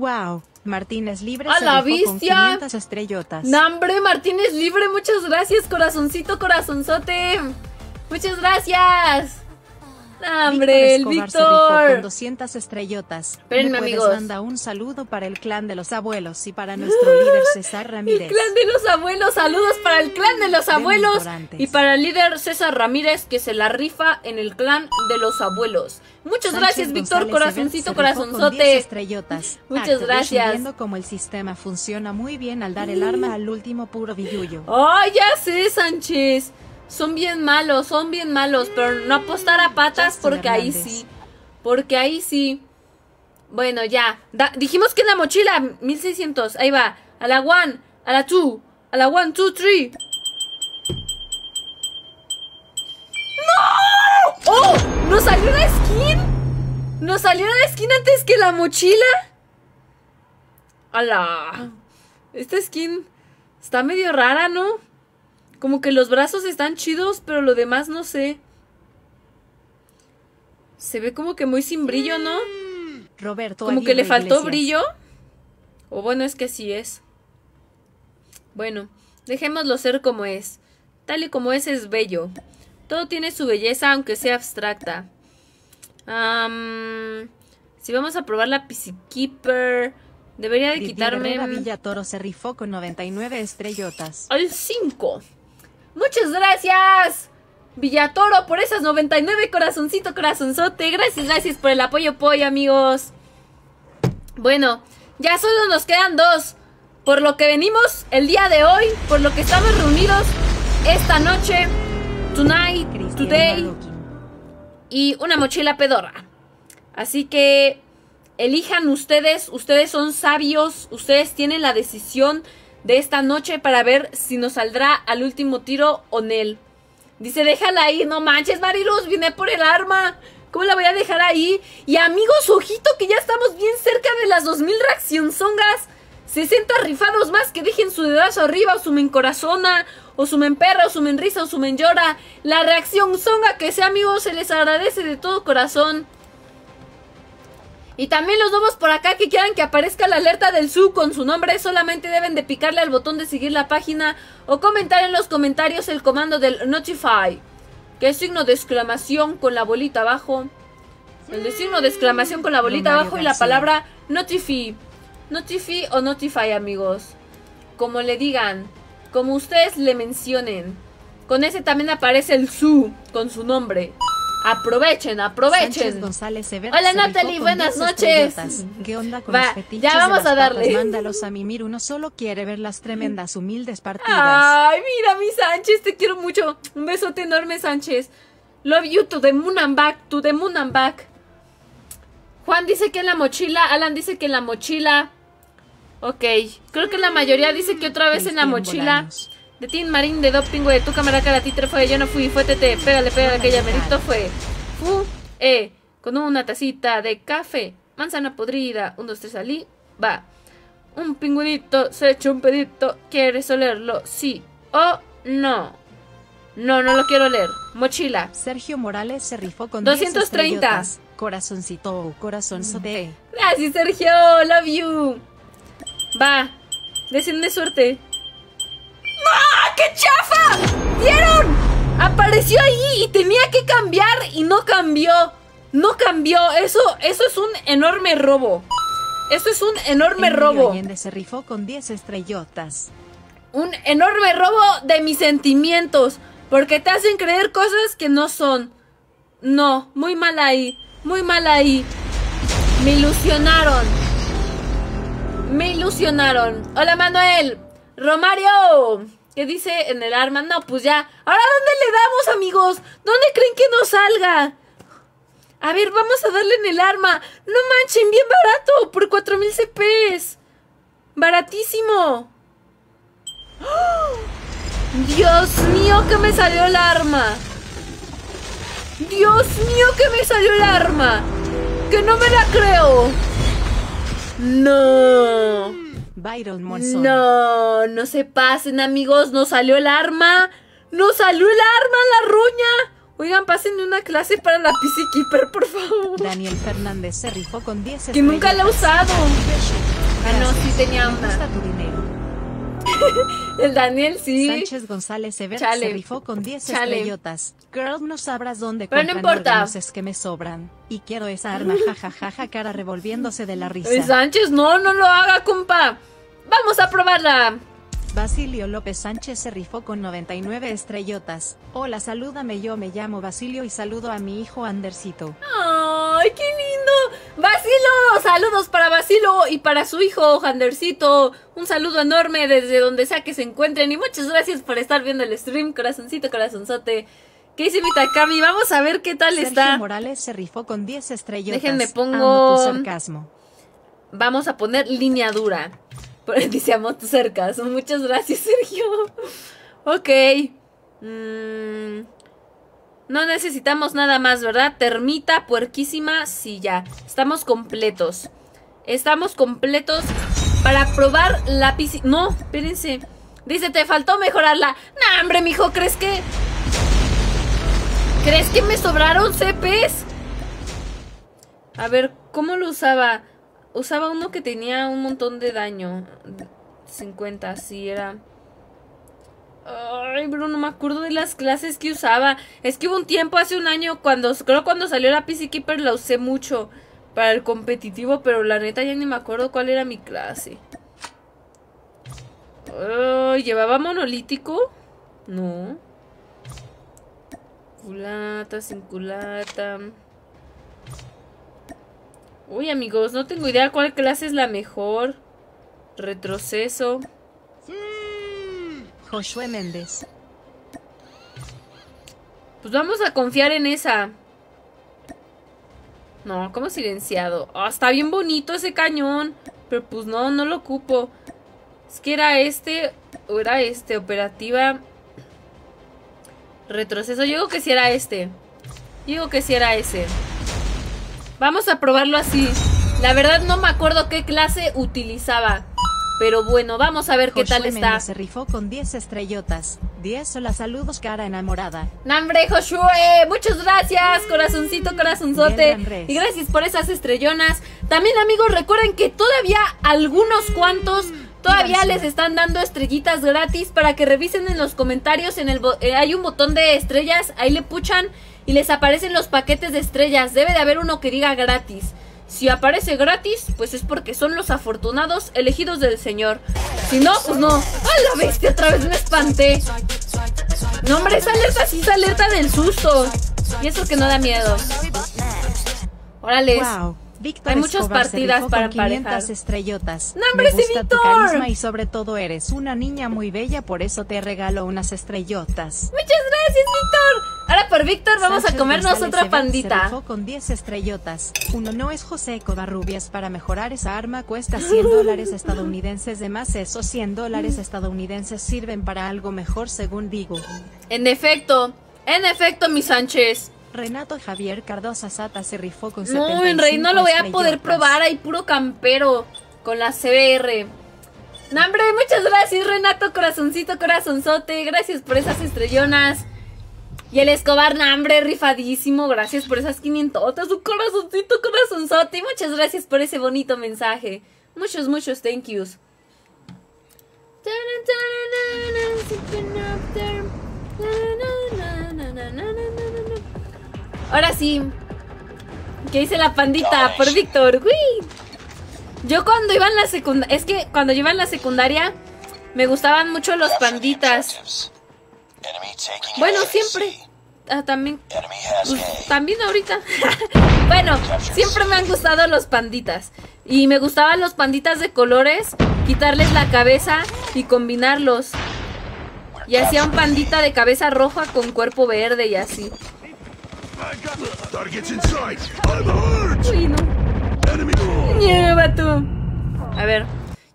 ¡Wow! Martínez Libre ¡A la bestia! Con estrellotas. ¡Nambre! Martínez Libre, muchas gracias, corazoncito, corazonzote. Muchas gracias. ¡Hombre, el Víctor! con 200 estrellotas. Espérenme, amigos. manda un saludo para el clan de los abuelos y para nuestro líder <laughs> César Ramírez. El clan de los abuelos, saludos para el clan de los abuelos y para el líder César Ramírez que se la rifa en el clan de los abuelos. Muchas gracias, Víctor, corazoncito, corazonzote. estrellotas. <laughs> Muchas gracias. Viendo cómo el sistema funciona muy bien al dar el arma al último puro billuyo. ¡Ay, ya sé, Sánchez! Son bien malos, son bien malos, pero no apostar a patas porque ahí sí. Porque ahí sí. Bueno, ya. dijimos que en la mochila, 1600. Ahí va. A la one, a la two, a la one, two, three. ¡No! ¡Oh! ¿Nos salió la skin? ¿Nos salió la skin antes que la mochila? ¡Hala! Esta skin está medio rara, ¿no? Como que los brazos están chidos, pero lo demás no sé. Se ve como que muy sin brillo, ¿no? Roberto. Como que le faltó brillo. O bueno, es que sí es. Bueno, dejémoslo ser como es. Tal y como es es bello. Todo tiene su belleza, aunque sea abstracta. si vamos a probar la Keeper, debería de quitarme... Villatoro se rifó con 99 estrellotas. Al 5. Muchas gracias, Villatoro, por esas 99 corazoncito, corazonzote. Gracias, gracias por el apoyo, pollo, amigos. Bueno, ya solo nos quedan dos. Por lo que venimos el día de hoy, por lo que estamos reunidos esta noche, tonight, today, y una mochila pedorra. Así que elijan ustedes, ustedes son sabios, ustedes tienen la decisión de esta noche para ver si nos saldrá al último tiro o Nel. Dice, déjala ahí, no manches, Mariluz, viene por el arma. ¿Cómo la voy a dejar ahí? Y amigos, ojito que ya estamos bien cerca de las 2000 reaccionzongas. 60 rifados más que dejen su dedazo arriba o sumen corazona, o sumen perra, o sumen risa, o sumen llora. La reacción zonga que sea, amigos, se les agradece de todo corazón. Y también los nuevos por acá que quieran que aparezca la alerta del SU con su nombre, solamente deben de picarle al botón de seguir la página o comentar en los comentarios el comando del Notify, que es signo de exclamación con la bolita abajo. El de signo de exclamación con la bolita abajo y la palabra Notify. Notify o Notify, amigos. Como le digan, como ustedes le mencionen. Con ese también aparece el SU con su nombre. Aprovechen, aprovechen. Sánchez González Hola Natalie, buenas 10 noches. ¿Qué onda con Va, los fetiches ya de vamos las a darle. patas? Mándalos a mimir, uno solo quiere ver las tremendas humildes partidas. Ay, mira, mi Sánchez, te quiero mucho. Un besote enorme, Sánchez. Love you to the moon and back, to the moon and back. Juan dice que en la mochila, Alan dice que en la mochila. Ok, creo que la mayoría dice que otra vez en la mochila. De Tin Marín, de Doping, de tu cámara cara títere fue, yo no fui, fue Tete, pégale, pégale, aquella merito fue. Fu, eh, con una tacita de café, manzana podrida, un, dos, tres, salí, va. Un pingüinito se echó un pedito, ¿quieres olerlo? Sí o no. No, no lo quiero leer. Mochila. Sergio Morales se rifó con 230. 10 estrellotas. Corazoncito corazonzote. Gracias, Sergio. Love you. Va. Desciende suerte. ¡Qué chafa! ¿Vieron? Apareció ahí y tenía que cambiar y no cambió. No cambió. Eso, eso es un enorme robo. Eso es un enorme Emilio robo. Allende se rifó con 10 estrellotas. Un enorme robo de mis sentimientos. Porque te hacen creer cosas que no son. No, muy mal ahí. Muy mal ahí. Me ilusionaron. Me ilusionaron. Hola Manuel. Romario. ¿Qué dice en el arma? No, pues ya. Ahora ¿dónde le damos, amigos? ¿Dónde creen que nos salga? A ver, vamos a darle en el arma. No manchen, bien barato. Por 4000 CPs. Baratísimo. <gasps> Dios mío, que me salió el arma. Dios mío, que me salió el arma. Que no me la creo. No. Byron Monzón. No, no se pasen, amigos. No salió el arma. No salió el arma, la roña. Oigan, pásenme una clase para la PC Keeper, por favor. Daniel Fernández se rifó con 10 Que nunca la estrellotas. usado. Ah, no, sí tenía una. <laughs> El Daniel sí. Sánchez González Chale. se rifó con 10 Chale. estrellotas. Girl, no sabrás dónde Pero no importa. es que me sobran. Y quiero esa arma, jajajaja, cara revolviéndose de la <laughs> risa. Sánchez, no, no lo haga, compa. Vamos a probarla. Basilio López Sánchez se rifó con 99 estrellotas. Hola, salúdame, yo me llamo Basilio y saludo a mi hijo Andercito. ¡Ay, qué lindo! ¡Basilo! Saludos para Basilo y para su hijo, Jandercito. Un saludo enorme desde donde sea que se encuentren. Y muchas gracias por estar viendo el stream. Corazoncito, corazonzote. ¿Qué dice mi Takami? Vamos a ver qué tal Sergio está. Morales se rifó con 10 estrellotas. Déjenme pongo- Amo tu sarcasmo. Vamos a poner línea dura. Dice amo tus cercas. Muchas gracias, Sergio. Ok. Mm, no necesitamos nada más, ¿verdad? Termita, puerquísima, sí, ya. Estamos completos. Estamos completos para probar la piscina. No, espérense. Dice, te faltó mejorarla. Nah, hombre, mijo, ¿crees que... ¿Crees que me sobraron CPs? A ver, ¿cómo lo usaba? Usaba uno que tenía un montón de daño. 50, sí, era... Ay, pero no me acuerdo de las clases que usaba. Es que hubo un tiempo, hace un año, cuando creo cuando salió la PC Keeper la usé mucho para el competitivo, pero la neta ya ni me acuerdo cuál era mi clase. ¿Llevaba monolítico? No. Culata, sin culata. Uy, amigos, no tengo idea cuál clase es la mejor. Retroceso. Josué Méndez. Pues vamos a confiar en esa. No, como silenciado. Ah, está bien bonito ese cañón. Pero pues no, no lo ocupo. Es que era este o era este. Operativa. Retroceso. Yo digo que si era este. Yo digo que si era ese. Vamos a probarlo así. La verdad no me acuerdo qué clase utilizaba. Pero bueno, vamos a ver qué tal está. Méndez se rifó con 10 estrellotas. 10 hola saludos cara enamorada. Nambre Josué, muchas gracias, corazoncito, corazonzote. Y gracias por esas estrellonas. También amigos, recuerden que todavía algunos cuantos todavía Dígansela. les están dando estrellitas gratis para que revisen en los comentarios. En el eh, hay un botón de estrellas, ahí le puchan y les aparecen los paquetes de estrellas. Debe de haber uno que diga gratis. Si aparece gratis, pues es porque son los afortunados elegidos del Señor. Si no, pues no. ¡A la bestia! Otra vez me espanté. No, hombre, esa alerta sí es alerta del susto. Y eso que no da miedo. Órale. Wow. Víctor Hay muchas Escobar se partidas para con 500 emparejar. estrellotas. ¡No, hombre, Me sí, tu carisma y sobre todo eres una niña muy bella, por eso te regalo unas estrellotas. Muchas gracias, Víctor. Ahora por Víctor vamos a Sánchez comernos González otra Se pandita. rifó con 10 estrellotas. Uno no es José Covarrubias para mejorar esa arma cuesta 100 dólares estadounidenses de más. Esos 100 dólares estadounidenses sirven para algo mejor según digo. En efecto, en efecto, mi Sánchez. Renato Javier Cardosa Sata se rifó con No, 75 en rey no lo voy a poder probar. Hay puro campero con la CBR. No, hombre, muchas gracias, Renato. Corazoncito, corazonzote. Gracias por esas estrellonas. Y el Escobar, no, hombre, rifadísimo. Gracias por esas 500. Su corazoncito, corazonzote. Y muchas gracias por ese bonito mensaje. Muchos, muchos thank yous. Ahora sí. ¿Qué dice la pandita? Por Víctor. ¡Uy! Yo cuando iba en la secundaria. Es que cuando yo iba en la secundaria. Me gustaban mucho los panditas. Bueno, siempre. Ah, también. Pues, también ahorita. <laughs> bueno, siempre me han gustado los panditas. Y me gustaban los panditas de colores. Quitarles la cabeza y combinarlos. Y hacía un pandita de cabeza roja con cuerpo verde y así. No. Vato. A ver,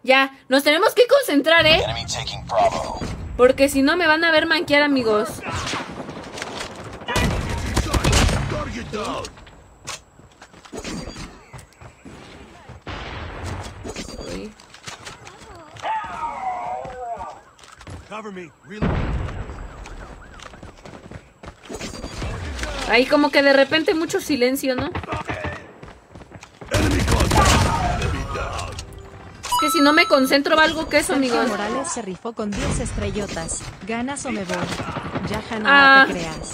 ya, nos tenemos que concentrar, ¿eh? Porque si no me van a ver manquear, amigos. Cover me. Ahí como que de repente mucho silencio, ¿no? Es que si no me concentro valgo que eso, amigos. Morales se rifó con 10 estrellotas. ¿Ganas o me voy? Ya no Ah. te creas.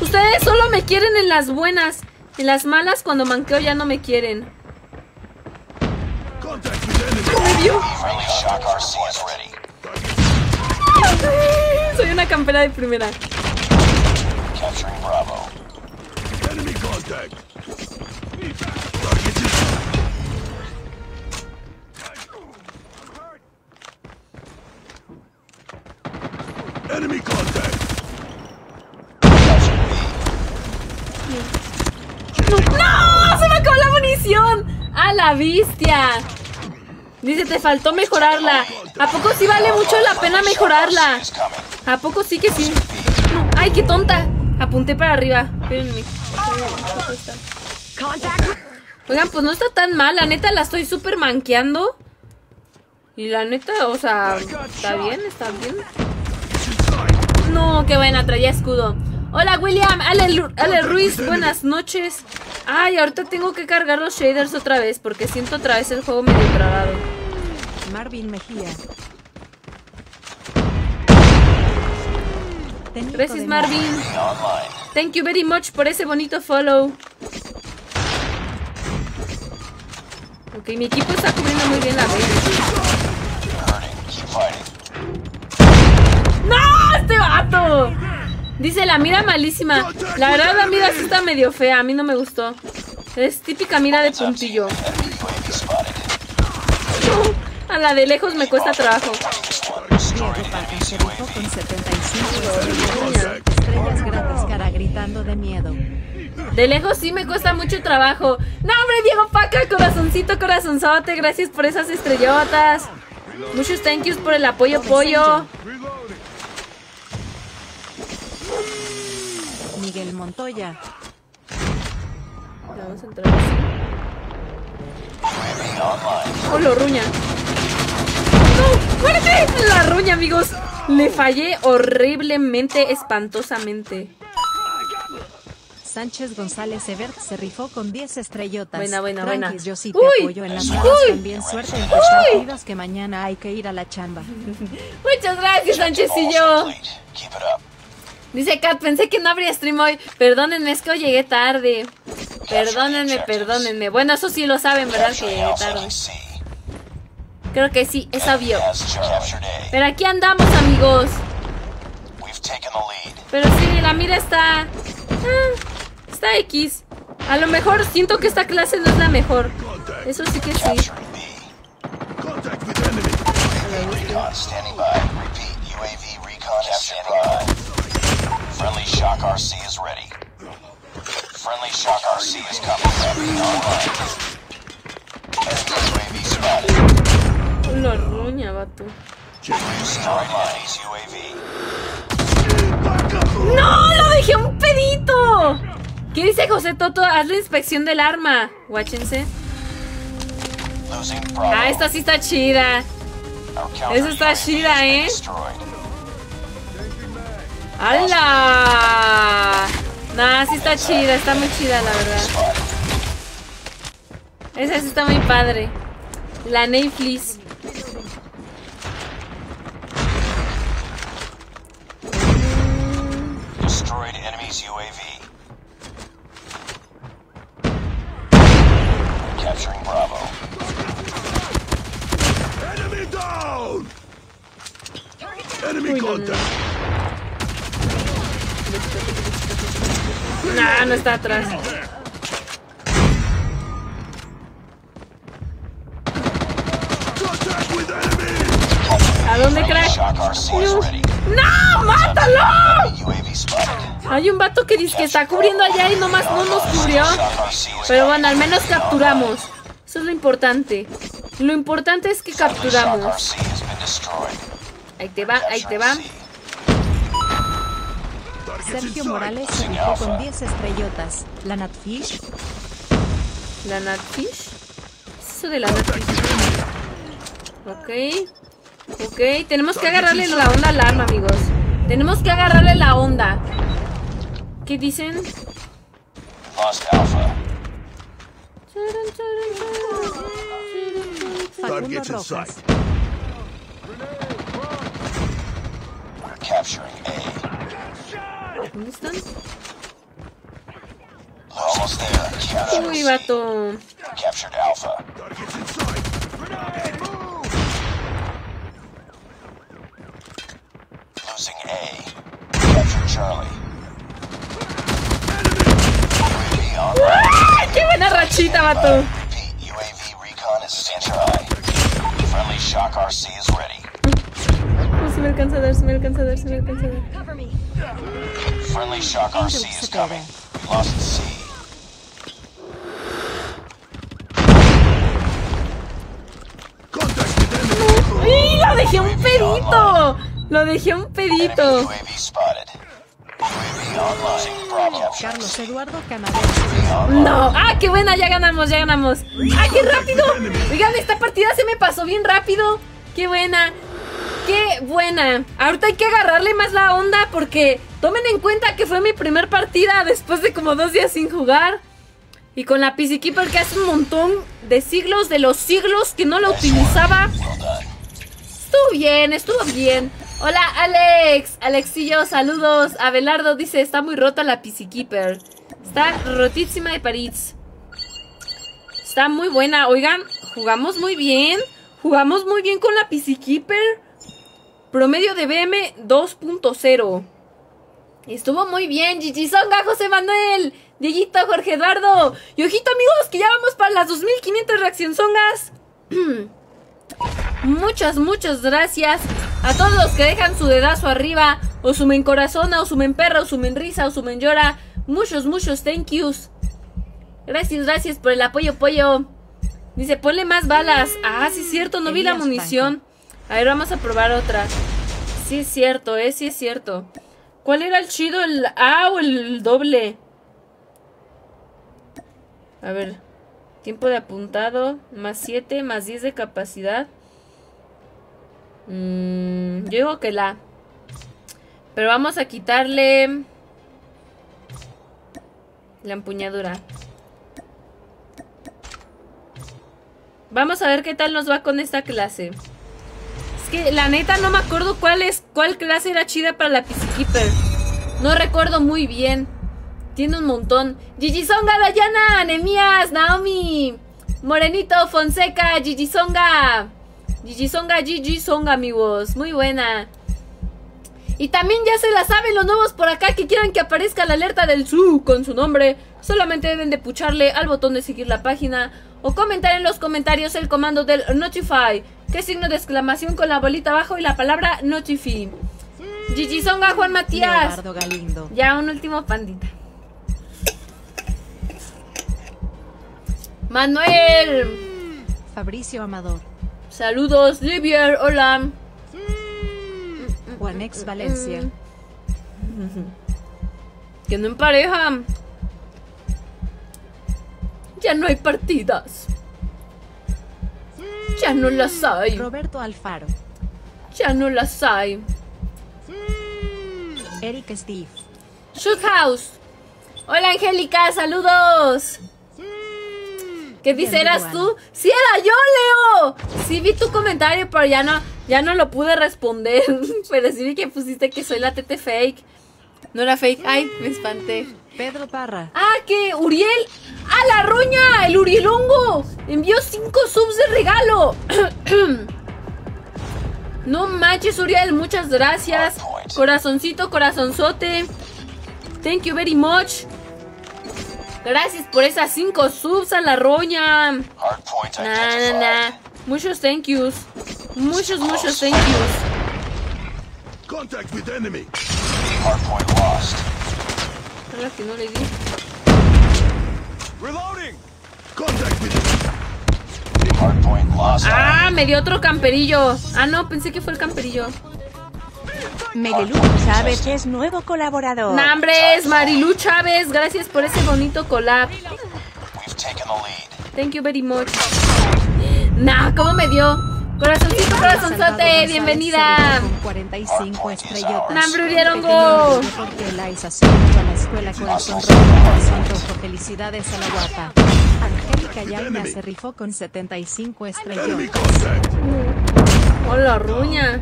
Ustedes solo me quieren en las buenas. En las malas, cuando manqueo ya no me quieren. Soy una campera de primera. Capturing Bravo. Enemy contact. Enemy contact. B. ¡No! ¡Se me acabó la munición! ¡A la bestia! Dice, te faltó mejorarla. ¿A poco sí vale mucho la pena mejorarla? ¿A poco sí que sí? No. ¡Ay, qué tonta! Apunté para arriba. Espérenme. Oigan, pues no está tan mal. La neta la estoy súper manqueando. Y la neta, o sea, está bien, está bien. No, qué buena, traía escudo. Hola, William. Ale, Ale Ruiz, buenas noches. Ay, ahorita tengo que cargar los shaders otra vez porque siento otra vez el juego medio trabado. Marvin Mejía. Técnico Gracias, de Marvin. Thank you very much por ese bonito follow. Ok, mi equipo está cubriendo muy bien la fighting. ¡No! ¡Este vato! Dice la mira malísima. La verdad, la mira sí está medio fea. A mí no me gustó. Es típica mira de puntillo. A la de lejos me cuesta trabajo. Rifó con 75 estrellas. Estrellas gratis cara gritando de miedo. De lejos sí me cuesta mucho trabajo. No, hombre, Diego Paca, corazoncito, corazonzote. Gracias por esas estrellotas. Muchos thank yous por el apoyo, pollo. Miguel Montoya. Vamos a entrar así. Oh, lo ruña. ¡No! ¡Muerte! La ruña, amigos. Le fallé horriblemente, espantosamente. Sánchez González Ebert se rifó con 10 estrellotas. Buena, buena, buena. Yo sí te Uy, apoyo en las manos también. Suerte en tus partidos que mañana hay que ir a la chamba. <laughs> Muchas gracias. Keep it up. Dice Kat, pensé que no habría stream hoy. Perdónenme, es que hoy llegué tarde. Perdónenme, perdónenme. Bueno, eso sí lo saben, ¿verdad? Que llegué tarde. Creo que sí, es obvio. Pero aquí andamos, amigos. Pero sí, la mira está... ah, está X. A lo mejor siento que esta clase no es la mejor. Eso sí que sí. Friendly Lo ruña, vato. ¡No! ¡Lo dejé un pedito! ¿Qué dice José Toto? Haz la inspección del arma. Guáchense. Ah, esta sí está chida. Esa está chida, ¿eh? ¡Hala! Nah, sí está chida, está muy chida, la verdad. Esa sí está muy padre. La Netflix. Destroyed enemy's UAV. Capturing Bravo. Enemy down. Enemy contact. Nah, no está atrás. ¿A dónde, crack? ¡No! ¡Mátalo! Hay un vato que dice que está cubriendo allá y nomás no nos cubrió. Pero bueno, al menos capturamos. Eso es lo importante. Lo importante es que capturamos. Ahí te va, ahí te va. Sergio. Morales se rifó con 10 estrellotas. La Natfish, La Natfish. ¿Qué es eso de la Natfish? Ok. Ok, tenemos que agarrarle la onda al arma, amigos. Tenemos que agarrarle la onda. ¿Qué dicen? ¿Dónde están? Almost there. Capturing Uy, vato. Captured Alpha. Targets in sight. Grenade. Move. Losing A. Captured Charlie. UAV online. ¡Ay, qué buena rachita, vato! Repeat. UAV recon is standing by. Friendly Shock RC is ready. No se me alcanza a dar, se me alcanza a dar, se me alcanza a dar. Friendly Shock RC is coming. We lost C. Contact with enemy. ¡Y lo dejé un pedito! Lo dejé un pedito. Carlos. Eduardo Canales. No. ¡Ah, qué buena! Ya ganamos, ya ganamos. ¡Ah, qué rápido! Oigan, esta partida se me pasó bien rápido. ¡Qué buena! ¡Qué buena! Ahorita hay que agarrarle más la onda porque tomen en cuenta que fue mi primer partida después de como dos días sin jugar. Y con la PC Keeper que hace un montón de siglos de los siglos que no la utilizaba. Estuvo bien, estuvo bien. Hola, Alex. Alexillo, saludos. Abelardo dice, está muy rota la PC Keeper. Está rotísima de París. Está muy buena. Oigan, jugamos muy bien. Jugamos muy bien con la PC Keeper. Promedio de BM 2.0. Estuvo muy bien. Gigi Songa, José Manuel. Dieguito, Jorge Eduardo. Y ojito, amigos, que ya vamos para las 2500 reacción songas. <clears throat> Muchas, muchas gracias a todos los que dejan su dedazo arriba, o sumen corazón, o sumen perra, o sumen risa, o sumen llora. Muchos, muchos thank yous. Gracias, gracias por el apoyo, pollo. Dice, ponle más balas. Ah, sí es cierto, no vi la munición. A ver, vamos a probar otra. Sí es cierto, eh, sí es cierto. ¿Cuál era el chido? ¿El A o el doble? A ver. Tiempo de apuntado. Más 7, más 10 de capacidad. Mm, yo digo que la. Pero vamos a quitarle. La empuñadura. Vamos a ver qué tal nos va con esta clase. Es que la neta no me acuerdo cuál es cuál clase era chida para la PC Keeper. No recuerdo muy bien. Tiene un montón. Gigi Songa, Dayana, Anemías, Naomi, Morenito, Fonseca, Gigi Gigi Songa, Gigi Songa, amigos. Muy buena. Y también ya se la saben los nuevos por acá que quieran que aparezca la alerta del su con su nombre. Solamente deben de pucharle al botón de seguir la página o comentar en los comentarios el comando del Notify, que es signo de exclamación con la bolita abajo y la palabra Notify. Gigi Songa, Juan Matías. Galindo. Ya un último pandita. Manuel. Fabricio Amador. Saludos, Livier, hola. Juanex Valencia. Que no en pareja. Ya no hay partidas. Ya no las hay. Roberto Alfaro. Ya no las hay. Eric Steve. Shoot House. Hola Angélica, saludos. ¿Qué dice? ¿Eras tú? Sí, era yo, Leo. Sí vi tu comentario, pero ya no, ya no lo pude responder. <laughs> pero sí vi que pusiste que soy la tete fake. No era fake. Ay, me espanté. Pedro Parra. Ah, que Uriel. ¡Ah, la roña! El Urielongo. Envió cinco subs de regalo. <clears throat> no manches, Uriel. Muchas gracias. Corazoncito, corazonzote. Thank you very much. Gracias por esas cinco subs a la roña. Nah, nah, nah. Muchos thank yous. Muchos, muchos thank yous. Contact with enemy. Hardpoint lost. Ojalá que no le di. Reloading. Contact with enemy. Hardpoint lost. Ah, me dio otro camperillo. Ah, no, pensé que fue el camperillo. Meguelú Chávez es nuevo colaborador. Nambres, Marilu Chávez, gracias por ese bonito collab. We've taken the lead. Thank you very much. Nah, ¿cómo me dio? Corazoncito, corazonzote, bienvenida. Cerrito Con 45 estrellotas. Bebé porque la hizo a la escuela corazón rojo, corazón rojo. Felicidades a la guapa. Angélica Yaina se rifó con 75 Enemy estrellotas. Hola, ruña.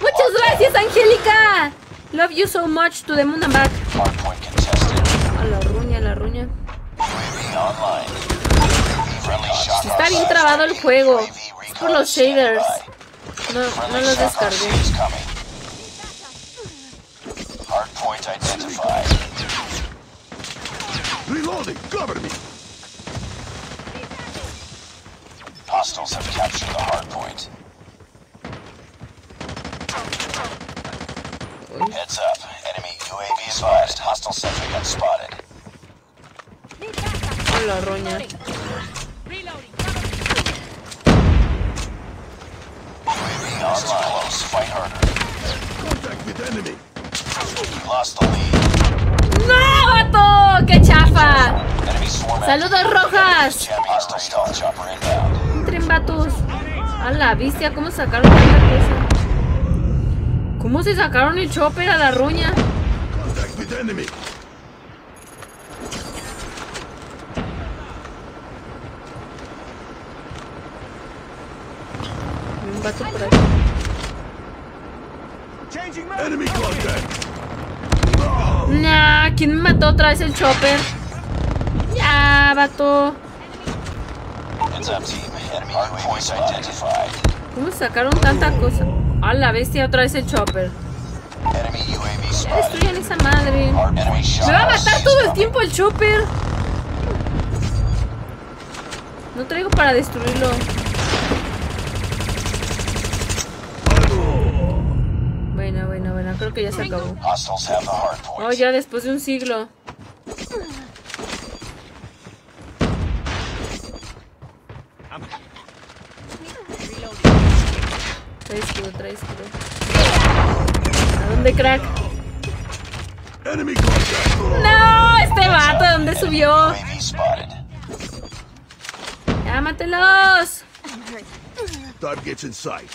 Muchas gracias, Angélica. Love you so much to the moon and back. A la ruña, la ruña. Está bien trabado el juego. Es por los shaders. No, no los descargué. Reloading. Cover me. Hostiles have captured the hardpoint. Heads up. Enemy UAV advised. Hostile sentry gun spotted. Hola, ruña. UAV online. Close. Fight harder. Contact with enemy. We lost the lead. ¡No, vato! ¡Qué chafa! ¡Saludos rojas! Entren, vatos. A la bestia, ¿cómo sacaron tanta cosa? ¿Cómo se sacaron el chopper a la ruña? Un vato por ahí. Nah, ¿quién me mató otra vez el chopper? Ya, vato. ¿Cómo sacaron tanta cosa? A la bestia, otra vez el chopper. Destruyan esa madre. Me va a matar todo el tiempo el chopper. No traigo para destruirlo. Bueno, bueno, bueno, creo que ya se acabó. Oh, ya después de un siglo. Trae escudo, trae escudo. ¿A dónde, crack? ¡No! Este vato, ¿a dónde subió? ¡Ya, mátelos! Targets in sight.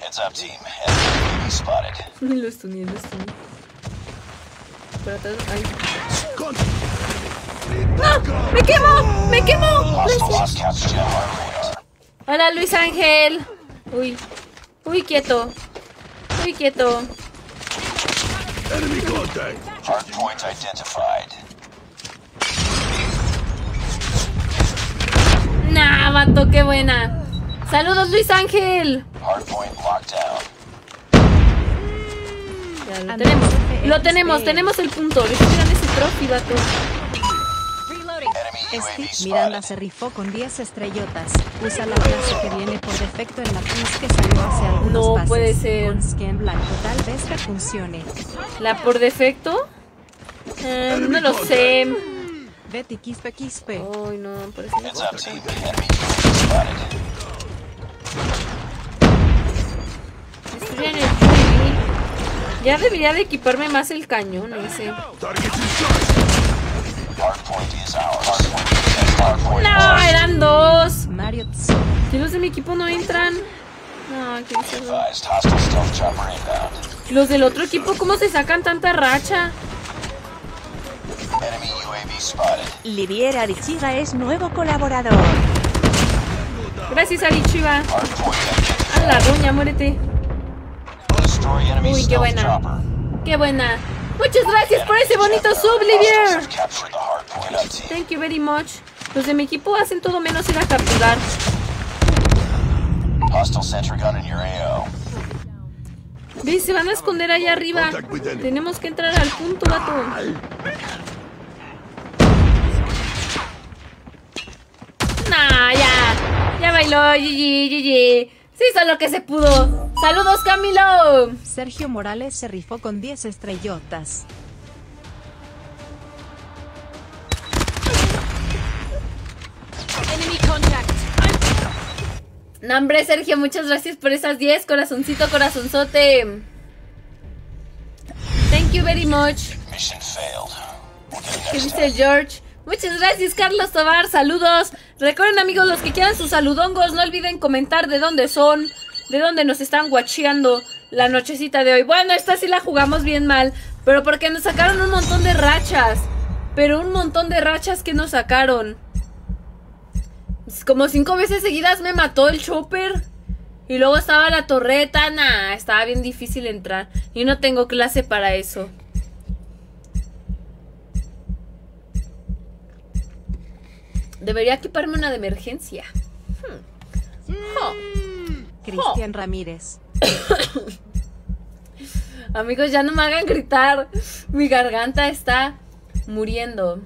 Heads up, team. Spotted. <laughs> Lo estuneé, lo estuneé. Por atrás, ay. ¡No! ¡Me quemo! ¡Me quemo! Gracias. Hola, Luis Ángel. Uy. Uy, quieto. Uy, quieto. Enemy contact. Hardpoint identified. Nah, vato, qué buena. Saludos, Luis Ángel. Hardpoint locked down. Ya, lo tenemos. FXD. Lo tenemos, tenemos el punto. Reciban ese trophy, vato. Steve Miranda se rifó con 10 estrellotas. Usa la clase que viene por defecto en la quiz que salió hace algunos No pases. puede ser. Con skin blanco tal vez que funcione. ¿La por defecto? Eh, no lo sé. Betty Quispe Quispe. Ay, no, parece spotted. Destruyan el. Ya debería de equiparme más el cañón, ese. Hardpoint is ours. No, eran dos. Que los de mi equipo no entran. No, qué. Los del otro equipo, ¿cómo se sacan tanta racha? Enemy UAV spotted. Livier Arichiga es nuevo colaborador. Gracias, Arichiva. Hardpoint A la roña, muérete. Uy, qué buena. Qué buena. Muchas gracias por ese bonito sub, Livier. Thank you very much. Los de mi equipo hacen todo menos ir a capturar. Hostile sentry gun in your AO. Ve, se van a esconder allá arriba. Tenemos que entrar al punto, vato. Nah, ya. Ya bailó, GG, GG. Se hizo lo que se pudo. Saludos, Camilo. Sergio Morales se rifó con 10 estrellotas. No, hombre, Sergio, muchas gracias por esas 10. Corazoncito, corazonzote. Thank you very much. ¿Qué dice George? Muchas gracias, Carlos Tobar. Saludos. Recuerden, amigos, los que quieran sus saludongos, no olviden comentar de dónde son, de dónde nos están guacheando la nochecita de hoy. Bueno, esta sí la jugamos bien mal, pero porque nos sacaron un montón de rachas. Pero un montón de rachas que nos sacaron. Como cinco veces seguidas me mató el chopper. Y luego estaba la torreta. Nah, estaba bien difícil entrar. Y no tengo clase para eso. Debería equiparme una de emergencia. Hmm. Oh. Cristian Ramírez. <coughs> Amigos, ya no me hagan gritar. Mi garganta está muriendo.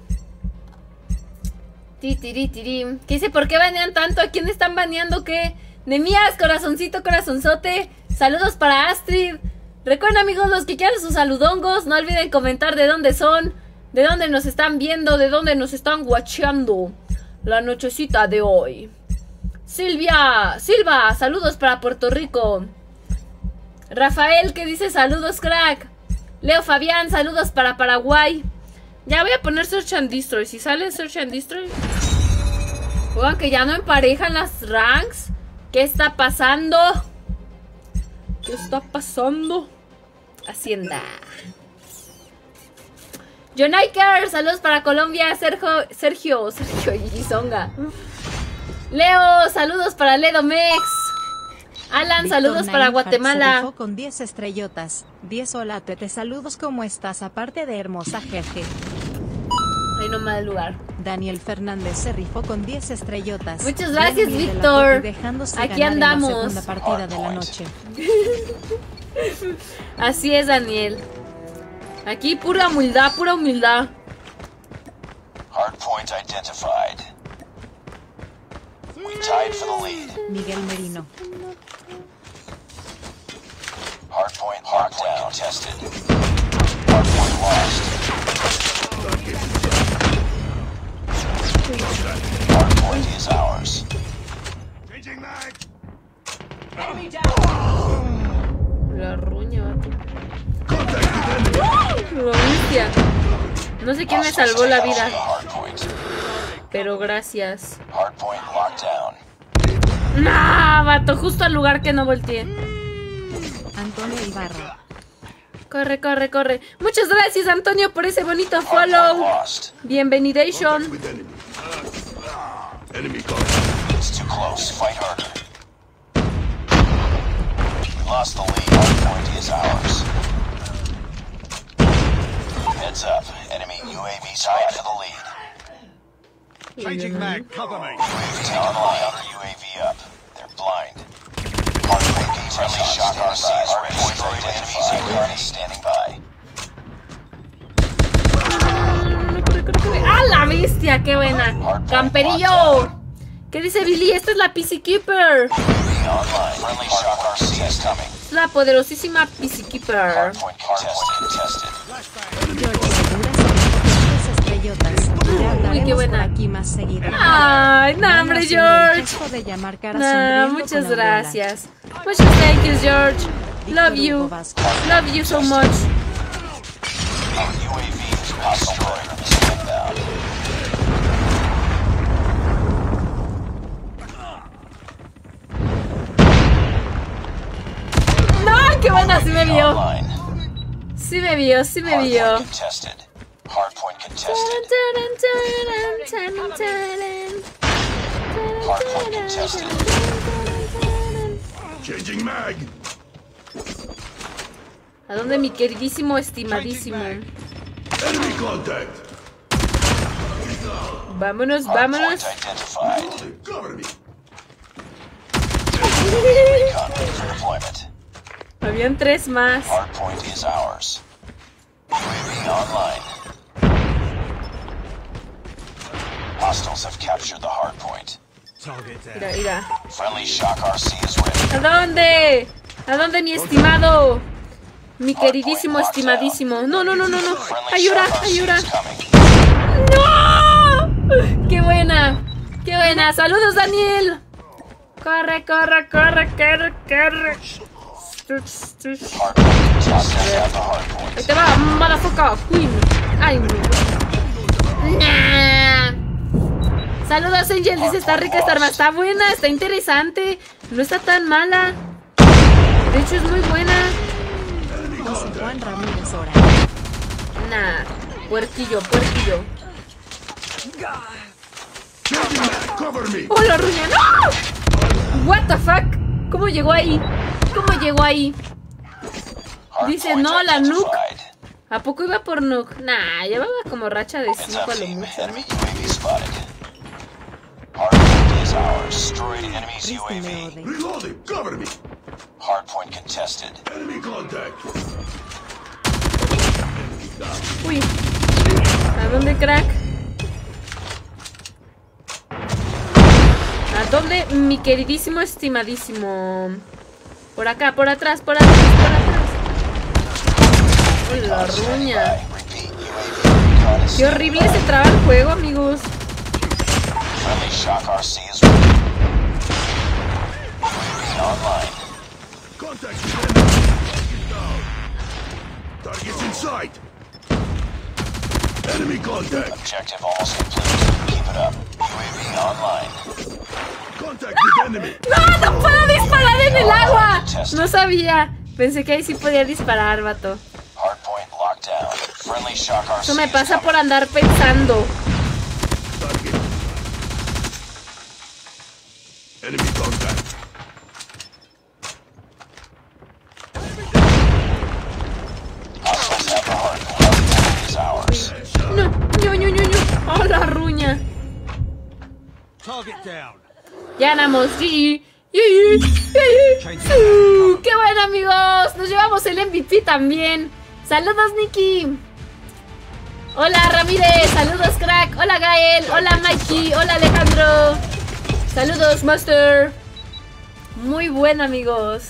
¿Qué dice? ¿Por qué banean tanto? ¿A quién están baneando? ¿Qué? Nemías, corazoncito, corazonzote. Saludos para Astrid. Recuerden, amigos, los que quieran sus saludongos, no olviden comentar de dónde son, de dónde nos están viendo, de dónde nos están guacheando la nochecita de hoy. Silvia, Silva, saludos para Puerto Rico. Rafael, que dice saludos, crack. Leo Fabián, saludos para Paraguay. Ya voy a poner Search and Destroy. Si sale Search and Destroy. Oigan, que ya no emparejan las ranks. ¿Qué está pasando? ¿Qué está pasando? Hacienda. John Iker, saludos para Colombia. Sergio, Sergio, Sergio. Leo, saludos para Ledo Mex. Alan, saludos para Guatemala. con 10 estrellotas. 10 hola Tete, saludos, ¿cómo estás? Aparte de hermosa jeje. Ay, no mal lugar. Daniel Fernández se rifó con 10 estrellotas. Muchas gracias, Víctor. Aquí ganar en la andamos. segunda partida de la noche. <laughs> Así es, Daniel. Aquí pura humildad, pura humildad. Hardpoint identified. We tied for the lead. Miguel Merino. Hardpoint locked down. Contested. Hardpoint lost. Hardpoint is ours. Changing mag. La ruña, vato. Contact with enemy. La bestia. No sé quién me salvó la vida, Hardpoint. Pero gracias. Nah, vato, justo al lugar que no volteé. Antonio Ibarra. Corre, corre, corre. Muchas gracias, Antonio, por ese bonito follow. Bienvenidation. With enemy. Enemy contact. It's too close. Fight harder. We lost the lead. Hardpoint is ours. Heads up. Enemy UAV tied for the lead. Changing mag, cover me. Brave town UAV up. They're blind. Hardpoint friendly shock RCs ready. Destroyed enemy standing by. ¡A la bestia! ¡Qué buena! ¡Camperillo! ¿Qué dice Billy? Esta es la PC Keeper. Es la poderosísima PC Keeper. Yo, esas. Hablaremos qué buena. aquí más seguido. Ay, no, hombre, George. No, muchas gracias. Muchas thank yous, George. Love you. Love you so much. No, qué buena, sí me vio. Sí me vio, sí me vio. Hardpoint contested. Hardpoint contested. Changing mag. ¿A dónde mi queridísimo estimadísimo? Enemy contact. Vámonos, vámonos. Habían tres más. Hardpoint is ours. Online. Hostiles have captured the hardpoint. Mira, mira. Friendly Shock RC is ready. ¿A dónde? ¿A dónde, mi estimado? Mi queridísimo estimadísimo. No, no, no, no, no. Is coming. ¡No! ¡Qué buena! ¡Qué buena! ¡Saludos, Daniel! Corre, corre, corre, corre, corre. Ahí te va, motherfucker. Queen. Ay, no. Nah. Saludos, Angel. Dice, está rica esta arma. Está buena, está interesante. No está tan mala. De hecho, es muy buena. Nah. Puerquillo, puerquillo. Changing mag. Cover me. ¡Oh, la ruña! ¡No! ¿What the fuck? ¿Cómo llegó ahí? ¿Cómo llegó ahí? Dice, no, la nuke. ¿A poco iba por Nook? Nah, llevaba como racha de It's 5 up a lo mucho. Hardpoint is ours. Destroyed enemy's Cristi UAV. Reloading. Cover me. Hardpoint contested. Enemy contact. Uy. ¿A dónde, crack? ¿A dónde, mi queridísimo estimadísimo? Por acá, por atrás, por atrás, por atrás. Uy, la ruña. Qué horrible se traba el juego, amigos. Friendly Shock RC is ready. Online. Contact. Down. Targets in sight. Enemy contact. Objective almost complete. Keep it up. UAV online. Contact with enemy. ¡No, no puedo disparar en el agua! No sabía. Pensé que ahí sí podía disparar, vato. Hardpoint locked down. Friendly Shock RC Eso me pasa por andar pensando. Target. Enemy contact. No, ñu, ñu, ñu, ñu. ¡Oh, la ruña! Target down. Ya ganamos. GG. Sí. ¡Qué bueno, amigos! Nos llevamos el MVP también. Saludos, Nikki. Hola, Ramírez. Saludos, crack. Hola, Gael. Hola, Mikey. Hola, Alejandro. Saludos, Master. Muy bueno, amigos.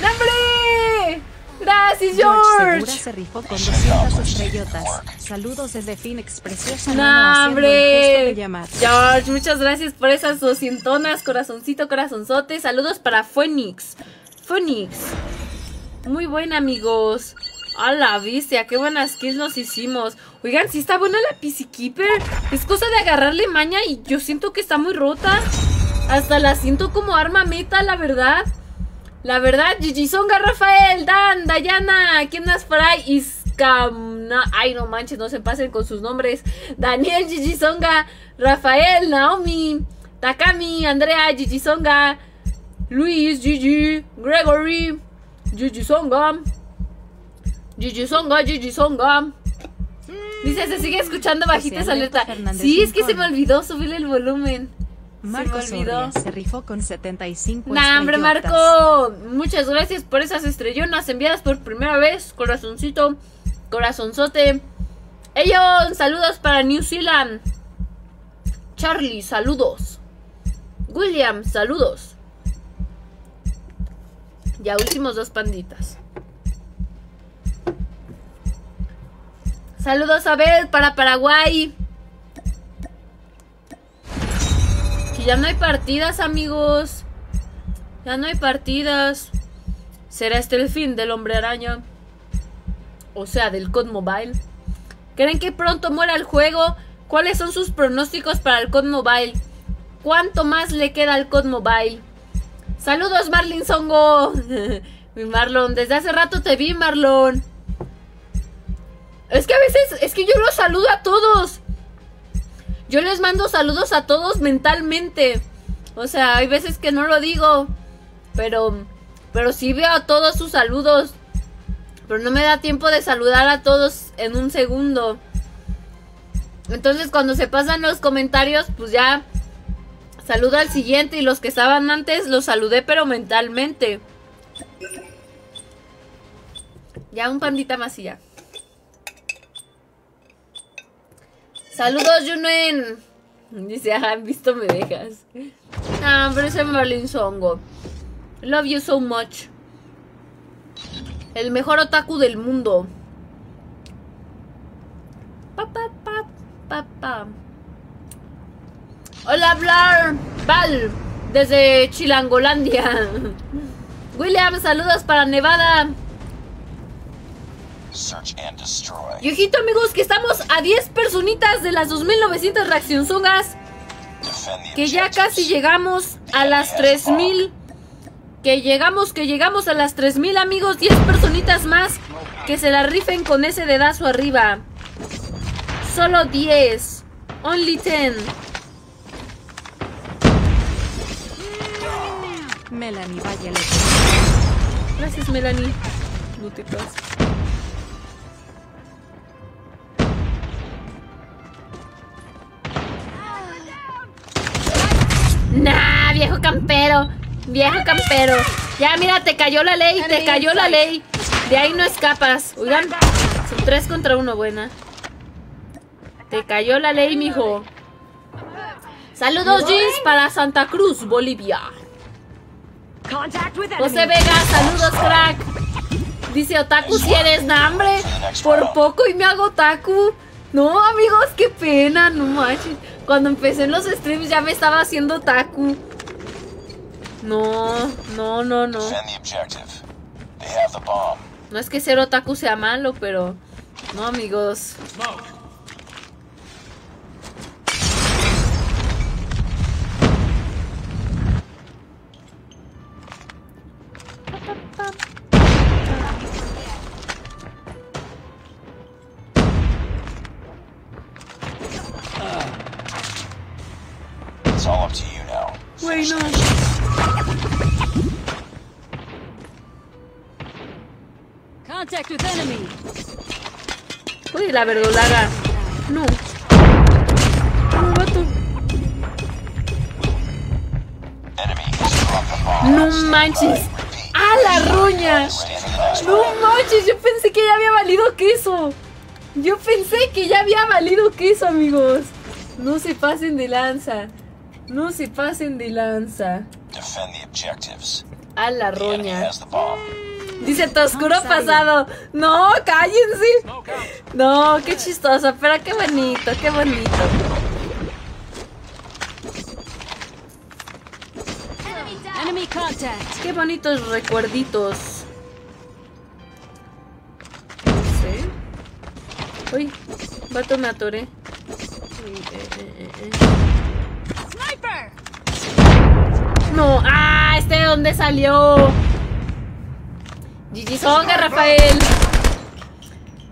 ¡Nombre! Gracias, George George. se rifó con 200 estrellotas. Saludos desde Phoenix, preciosa mano No, haciendo el gesto de hombre. llamar. George, muchas gracias por esas doscientonas, corazoncito, corazonzote. Saludos para Phoenix. Phoenix. Muy buena, amigos. A la bestia, qué buenas kills nos hicimos. Oigan, sí está buena la PC Keeper. Es cosa de agarrarle maña y yo siento que está muy rota. Hasta la siento como arma meta, la verdad. La verdad, Gigi Songa, Rafael, Dan, Dayana, ¿quién más por ahí? Ay, no manches, no se pasen con sus nombres. Daniel, Gigi Songa, Rafael, Naomi, Takami, Andrea, Gigi Songa, Luis, Gigi, Gregory, Gigi Songa, Gigi Songa, Gigi Songa. Dice, se sigue escuchando bajitas José Alberto alerta. Fernández Sí, es que se me olvidó subirle el volumen. Marcos se me olvidó. Orria se rifó con 75 Nah, hombre. Marco. Muchas gracias por esas estrellonas enviadas por primera vez. Corazoncito, corazonzote. Ellos, saludos para New Zealand. Charlie, saludos. William, saludos. Ya últimos dos panditas. Saludos a ver para Paraguay. Que ya no hay partidas, amigos. Ya no hay partidas. ¿Será este el fin del hombre araña? O sea, del COD Mobile. ¿Creen que pronto muera el juego? ¿Cuáles son sus pronósticos para el COD Mobile? ¿Cuánto más le queda al COD Mobile? Saludos, Marlin Songo. <laughs> Mi Marlon, desde hace rato te vi, Marlon. Es que a veces, es que yo los saludo a todos. Yo les mando saludos a todos mentalmente. O sea, hay veces que no lo digo. Pero, pero sí veo todos sus saludos. Pero no me da tiempo de saludar a todos en un segundo. Entonces cuando se pasan los comentarios, pues ya saludo al siguiente y los que estaban antes los saludé pero mentalmente. Ya un pandita más ya. Saludos, Junen. Dice, ajá, visto me dejas. Ah, pero ese Marlin Songo. Love you so much. El mejor otaku del mundo. Pa, pa, pa, pa, pa. Hola, Blar. Val. Desde Chilangolandia. <laughs> William, saludos para Nevada. Search and destroy. Y ojito, amigos, que estamos a 10 personitas de las 2900 reaccionzongas. Que ya casi llegamos a las 3000. Que llegamos, que llegamos a las 3000, amigos. 10 personitas más que se la rifen con ese dedazo arriba. Solo 10. Only 10. Melanie Valle Gracias, Melanie. No te cases. Campero. Viejo campero. Ya, mira, te cayó la ley, te cayó la ley. De ahí no escapas. Oigan, son tres contra uno, buena. Te cayó la ley, mijo. Saludos, Jeans, para Santa Cruz, Bolivia. José Vega, saludos, crack. Dice Otaku si eres hambre. Por poco y me hago Otaku. No, amigos, qué pena, no manches. Cuando empecé en los streams ya me estaba haciendo Otaku. No, no, no, no. Defend the objective. They have the bomb. No es que ser Otaku sea malo, pero. No, amigos. It's all up to you now. Güey, no. Uy, la verdolaga. No. No. No manches. ¡Ah, la next No manches, yo pensé que ya había valido queso. Yo pensé que ya había valido queso, amigos. No se pasen de lanza. No se pasen de lanza. Defend the objectives. A la roña. Dice Toscuro pasado. No, cállense. No, qué chistoso. Pero qué bonito, qué bonito. Enemy contact. Qué bonitos recuerditos. No sé. Uy, vato me atoré. Sniper. No, ah, este de dónde salió. Gigi Songa, Rafael.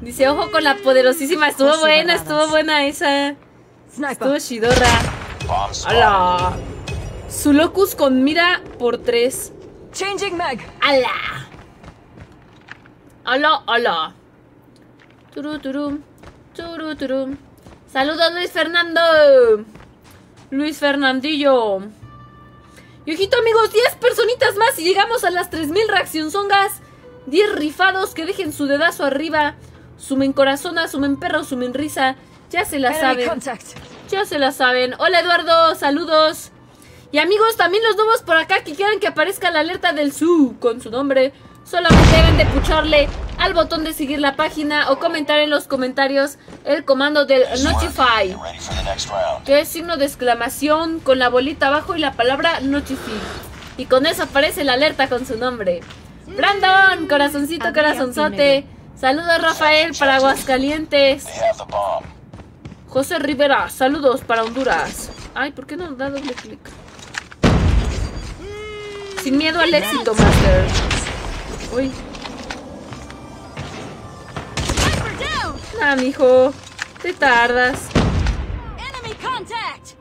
Dice, ojo con la poderosísima. Estuvo buena, estuvo buena esa. Estuvo chidorra. ¡Hala! Su locus con mira por tres. Changing mag. ¡Hala! ¡Hala, hala! Turu, turu, turu, turu. Saludos, Luis Fernando. Luis Fernandillo. Y ojito, amigos, 10 personitas más y llegamos a las 3000 reaccionzongas. 10 rifados que dejen su dedazo arriba. sumen corazona, sumen perro, sumen risa. Ya se la saben. Ya se la saben. Hola Eduardo, saludos. Y amigos, también los nuevos por acá que quieran que aparezca la alerta del SU con su nombre. Solamente deben de pucharle al botón de seguir la página o comentar en los comentarios el comando del Notify. Que es signo de exclamación con la bolita abajo y la palabra Notify. Y con eso aparece la alerta con su nombre. Brandon, corazoncito, corazonzote. Saludos Rafael para Aguascalientes. José Rivera, saludos para Honduras. Ay, ¿por qué no da doble clic? Sin miedo al éxito, Master. Uy, nah, mijo. Te tardas. Enemy contact.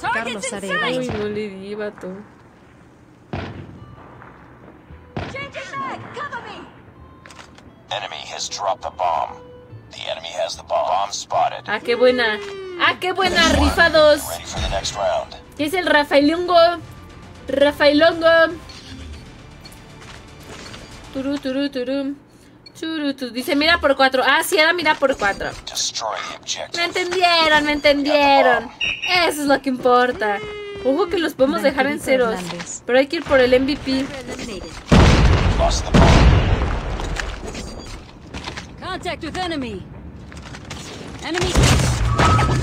Carlos Arevalo. Uy, no le di, vato. Enemy has dropped the bomb. The enemy has the bomb. Bomb spotted. Ah, qué buena. Ah, qué buena, rifados. Ready for the next round. ¿Qué es el Rafaelongo? Rafaelongo. Turu, turu, turu. Turu, tu. Dice, mira por cuatro. Ah, sí, era mira por cuatro. Destroy the Me entendieron, me entendieron. Eso es lo que importa. Ojo que los podemos dejar en ceros. Pero hay que ir por el MVP. Contact with enemy. Enemy.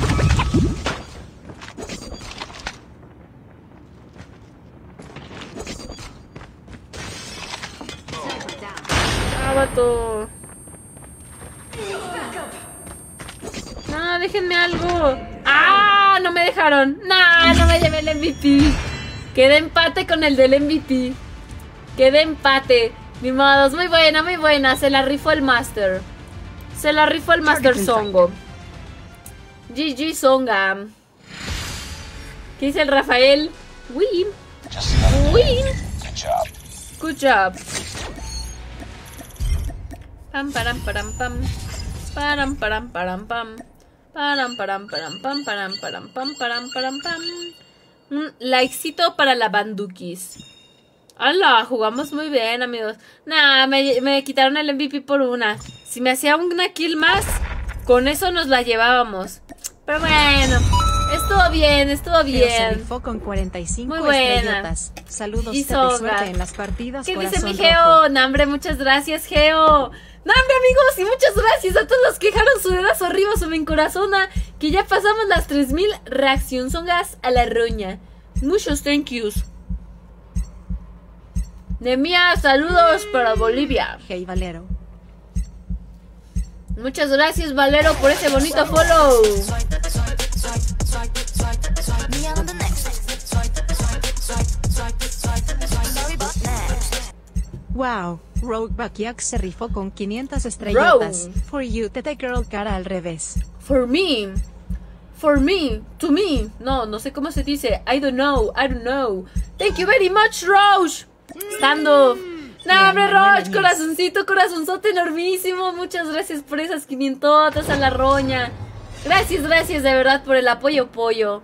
Vato. No, déjenme algo. ¡Ah! No me dejaron. No, no me llevé el MVP. Quedé empate con el del MVP. Quedé empate. Ni modos. Muy buena, muy buena. Se la rifó el Master. Se la rifó el Master Songo. GG Songa. ¿Qué dice el Rafael? Win. Win. Good job. Good job. Pam param param pam. Param param param pam. Param param param pam param param pam param param pam. Un likecito para la bandukis. ¡Hala! Jugamos muy bien, amigos. Nah, me, me quitaron el MVP por una. Si me hacía una kill más, con eso nos la llevábamos. Pero bueno, estuvo bien, estuvo se bien. rifó con 45 Muy buena. Saludos, Y suerte en las partidas. ¿Qué dice mi. Geo? No, hombre, muchas gracias, Geo. Hombre, amigos, y muchas gracias a todos los que dejaron su dedazo arriba, su me corazona, que ya pasamos las 3000 reacciones a la roña. Muchos thank yous. Nemia, saludos para Bolivia. Hey Valero. Muchas gracias, Valero, por ese bonito follow. Wow, Rogue Bakiak se rifó con 500 estrellotas. Rogue. For you, Tete Girl cara al revés. For me. For me. To me. No, no sé cómo se dice. I don't know. I don't know. Thank you very much, Roche. Stand up. No, hombre, Roche, Añez. corazoncito, corazonzote enormísimo. Muchas gracias por esas 500 a la roña. Gracias, gracias de verdad por el apoyo, pollo.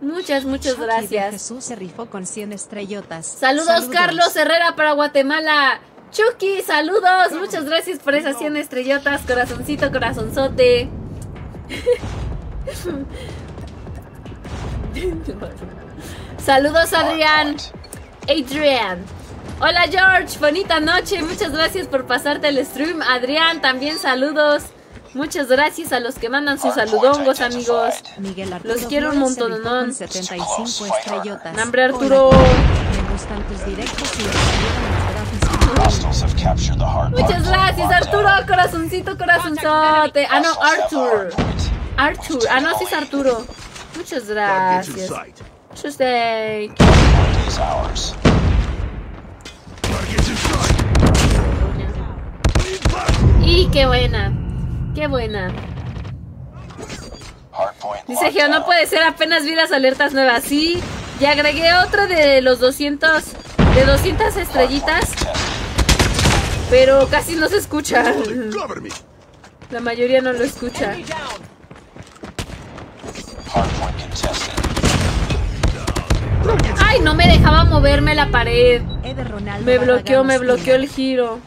Muchas, muchas Chucky gracias. Jesús se rifó con 100 estrellotas. Saludos, Carlos Herrera para Guatemala. Chucky, saludos. Muchas gracias por esas 100 estrellotas. Corazoncito, corazonzote. saludos, Adrián. Adrián. Hola, George. Bonita noche. Muchas gracias por pasarte el stream. Adrián, también saludos. Muchas gracias a los que mandan sus saludongos, amigos. Miguel Arturo Los quiero un montón, ¿no? con 75 estrellotas. Nombre, Arturo. Me gustan tus directos y Muchas gracias. Arturo. Corazoncito, corazonzote. Ah, no, Arthur. Arthur. Ah, no, sí es Arturo. Muchas gracias. Tuesday. Y qué buena. Qué buena. Dice Geo, no puede ser, apenas vi las alertas nuevas. Sí, y agregué otra de los 200, de 200 estrellitas, pero casi no se escucha. La mayoría no lo escucha. Ay, no me dejaba moverme la pared. Me bloqueó, me bloqueó el giro.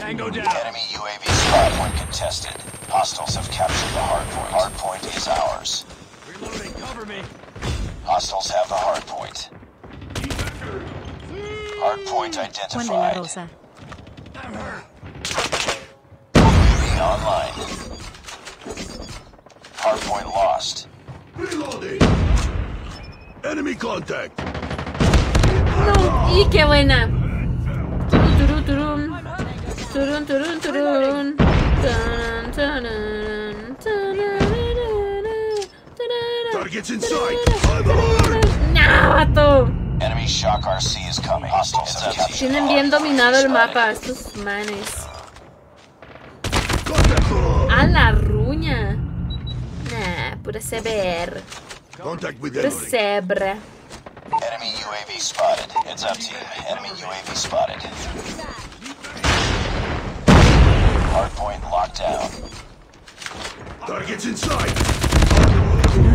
Tango down. Enemy UAV spot point contested. Hostiles have captured the hard point. Hard point is ours. Reloading. Cover me. Hostiles have the hard point. Hard point Juan de la identified. Rosa. UAV online. Hard point lost. Reloading. Enemy contact. No, y qué buena. Turun, turun, turun, turun, turun. Taran, taran, tararara, tarara, Targets in sight. I'm hard. No, vato. Enemy shock RC is coming. Hostiles have captured Tienen the bien dominado el mapa estos manes. A la ruña. Nah, pura with Pura cebra. Enemy UAV spotted. Heads up, team. Enemy UAV spotted.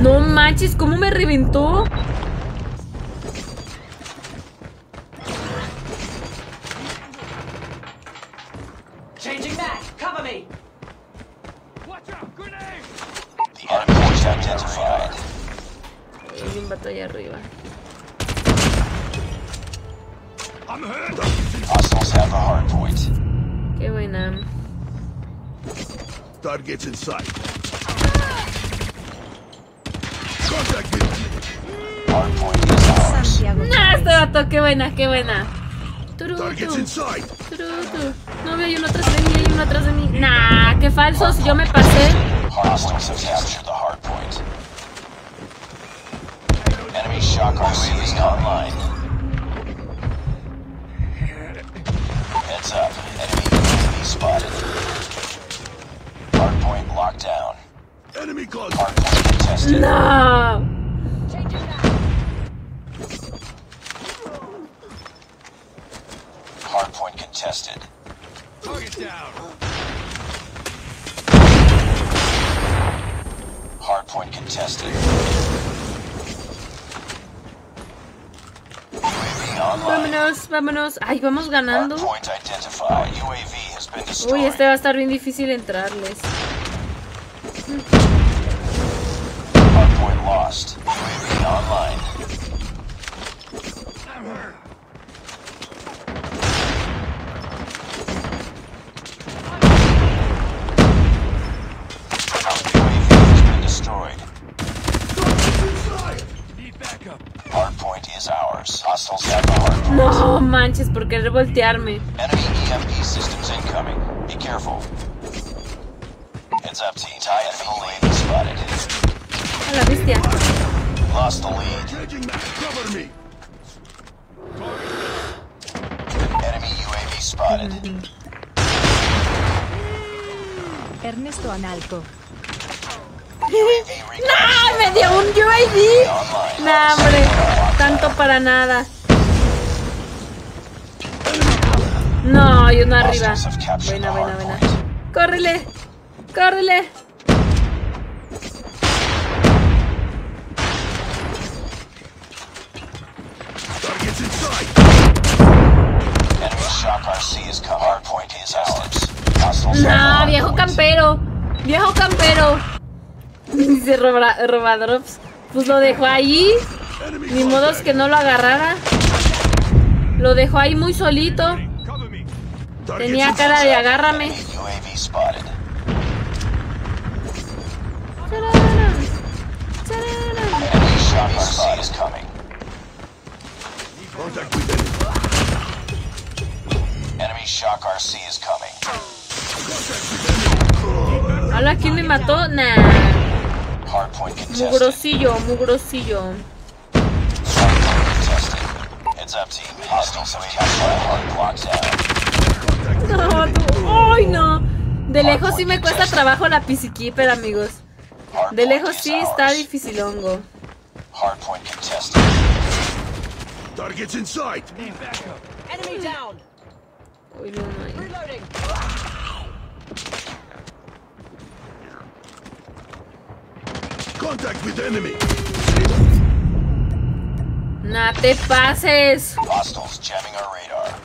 No manches, ¿cómo me reventó? Watch out. Grenade. The hardpoint identified. Hay un vato allá arriba. I'm hurt. Targets in Hostiles have the hardpoint. Qué buena. Targets in sight. Contact. Nah, este vato, qué buena, qué buena. Turu, turu, tu. No, hay uno atrás de mí, hay uno atrás de mí. Nah, qué falsos, yo me pasé. Hostiles have captured the hardpoint. Enemy shock RC is online. Heads up. Enemy spotted. Hardpoint locked down. Enemy contact. Hardpoint contested. No. Hardpoint contested. Target down. Hardpoint contested. Vámonos, vámonos. Ay, vamos ganando. Uy, este va a estar bien difícil entrarles. Hardpoint lost. UAV online. UAV has been destroyed. Need backup. Hardpoint is ours. Hostiles have the hardpoint. No manches, por querer voltearme. Enemy EMP systems incoming. Be careful. Heads up, team. Tie for the lead spotted. A la bestia. Lost the lead. Enemy UAV spotted. Ernesto Analco. ¡Ah! <laughs> ¡Me dio un UAV! Nah, hombre. Tanto para nada. No, hay uno arriba. Buena, buena, buena. ¡Córrele! ¡Córrele! No, viejo campero. Viejo campero. <laughs> Dice roba, robadrops. Pues lo dejó ahí. Ni modo es que no lo agarrara. Lo dejó ahí muy solito. Tenía cara de agárrame. Enemy shock RC is coming. Hola, ¿quién me mató? Nah. Mugrosillo, mugrosillo. Heads up, team. Hostiles have captured the hard block down. No, tú- ¡Ay, no! De lejos sí me cuesta trabajo la Keeper, amigos. De lejos sí está. Hardpoint contested. Targets in sight. Uy, no, no hay. Contact with enemy. No te pases. Hostiles jamming our radar.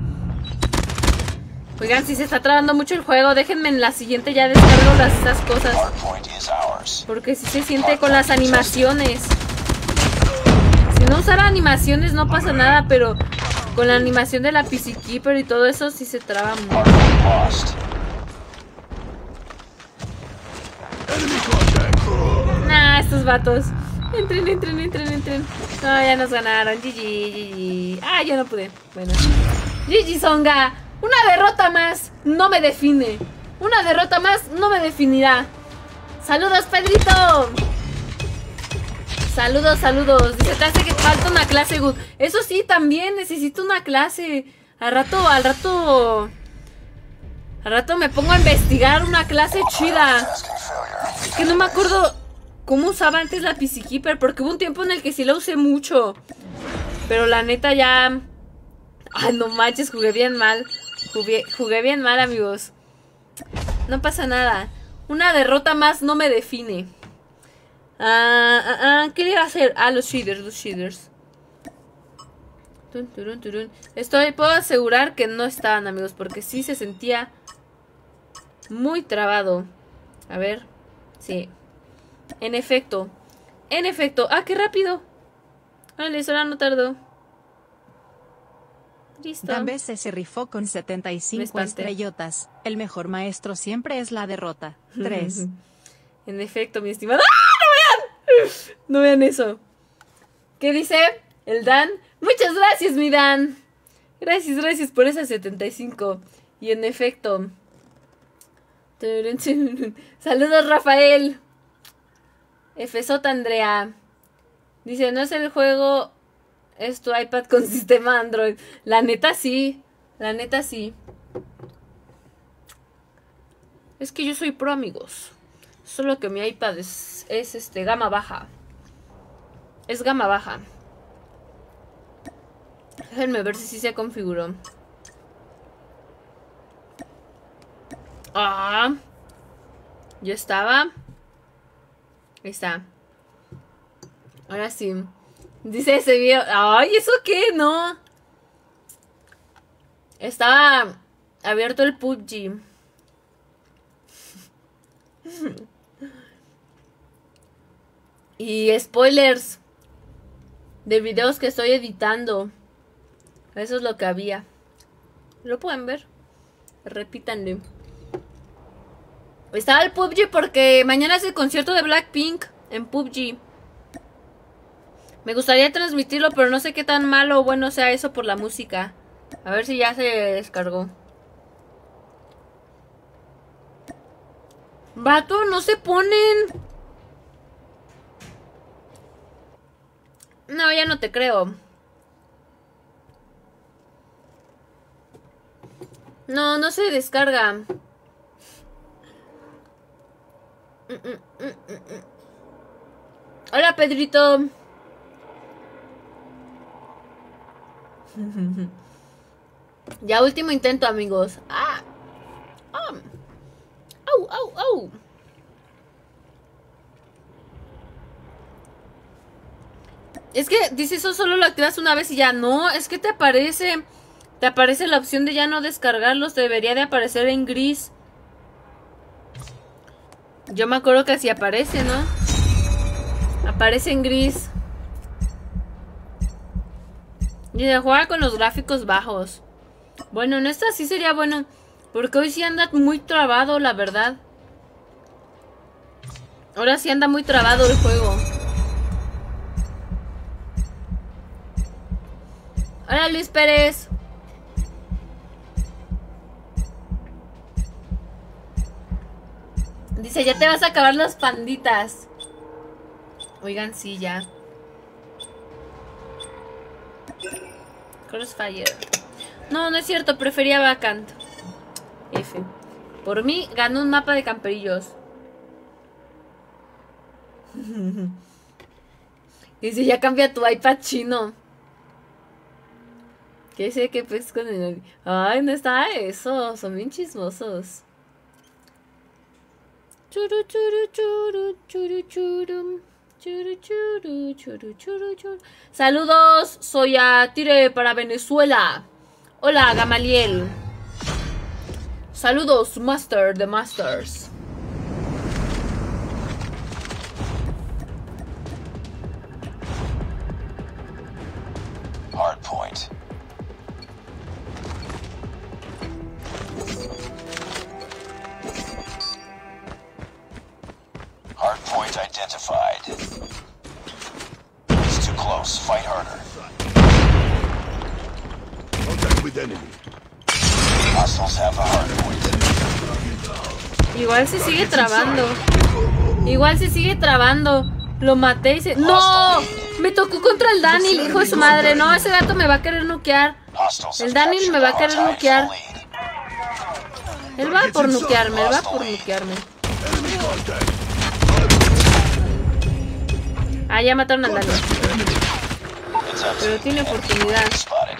Oigan, si se está trabando mucho el juego, déjenme en la siguiente ya descargo las, esas cosas. Porque si se siente con las animaciones. Si no usara animaciones no pasa nada, pero con la animación de la PC Keeper y todo eso sí se traba mucho. Nah, estos vatos. Entren, entren, entren, entren. No, ya nos ganaron. GG, GG. Ah, yo no pude. Bueno. GG Songa. Una derrota más no me define. Una derrota más no me definirá. Saludos, Pedrito. Saludos, saludos. Dice, hace que falta una clase good. Eso sí, también necesito una clase. Al rato, al rato. Al rato me pongo a investigar una clase chida. Es que no me acuerdo cómo usaba antes la PC Keeper, porque hubo un tiempo en el que sí la usé mucho. Pero la neta ya. Ay, no manches, jugué bien mal. Jugué, bien mal, amigos. No pasa nada. Una derrota más no me define. Ah, ah, ah, ¿Qué le iba a hacer? Ah, los shaders, los shaders. Estoy, puedo asegurar que no estaban, amigos, porque sí se sentía muy trabado. A ver. Sí. En efecto. En efecto. Ah, qué rápido. Vale, solo no tardó. Listo. Dambese se rifó con Me 75 espanté. estrellotas. El mejor maestro siempre es la derrota. <laughs> 3. En efecto, mi estimado. ¡Ah! ¡No vean! <laughs> No vean eso. ¿Qué dice el Dan? Muchas gracias, mi Dan. Gracias, gracias por esas 75. Y en efecto. <laughs> Saludos, Rafael. Efesota Andrea. Dice, no es el juego, es tu iPad con <laughs> sistema Android. La neta sí. La neta sí. Es que yo soy pro, amigos. Solo que mi iPad es, es este gama baja. Es gama baja. Déjenme ver si sí se configuró. Ah. Yo estaba. Ahí está. Ahora sí. Dice ese video. Ay, ¿eso qué? No. Estaba abierto el PUBG. <laughs> Y spoilers de videos que estoy editando. Eso es lo que había. Lo pueden ver. Repítanle. Estaba el PUBG porque mañana es el concierto de Blackpink en PUBG. Me gustaría transmitirlo, pero no sé qué tan malo o bueno sea eso por la música. A ver si ya se descargó. Vato, no se ponen. No, ya no te creo. No, no se descarga. Mm, mm, mm. Hola, Pedrito. <laughs> Ya último intento, amigos. Ah. Ah. Au, au, au. Es que dice eso solo lo activas una vez y ya no, es que te aparece te aparece la opción de ya no descargarlos, debería de aparecer en gris. Yo me acuerdo que así aparece, ¿no? Aparece en gris. De juega con los gráficos bajos. Bueno, en esta sí sería bueno. Porque hoy sí anda muy trabado, la verdad. Ahora sí anda muy trabado el juego. Hola Luis Pérez. Dice, ya te vas a acabar las panditas. Oigan, sí, ya. Crossfire. No, no es cierto, prefería Vacant. F. Por mí, ganó un mapa de camperillos. <laughs> si ya cambia tu iPad chino. ¿Qué sé qué pues con el... Ay, no está eso. Son bien chismosos. Churu, churu, churu, churu, churu. Saludos, soy a Tire para Venezuela. Hola, Gamaliel. Saludos, Master de Masters. Fight harder. Contact with enemy. Hostiles have the hard point. Igual se sigue trabando. Igual se sigue trabando. Lo maté y se. ¡No! Me tocó contra el Daniel, hijo de su madre. No, ese gato me va a querer. Hostiles El Daniel me va a querer lead. Él va por nukearme, él va por contact. Ah, ya mataron al Daniel. Pero tiene oportunidad. spotted.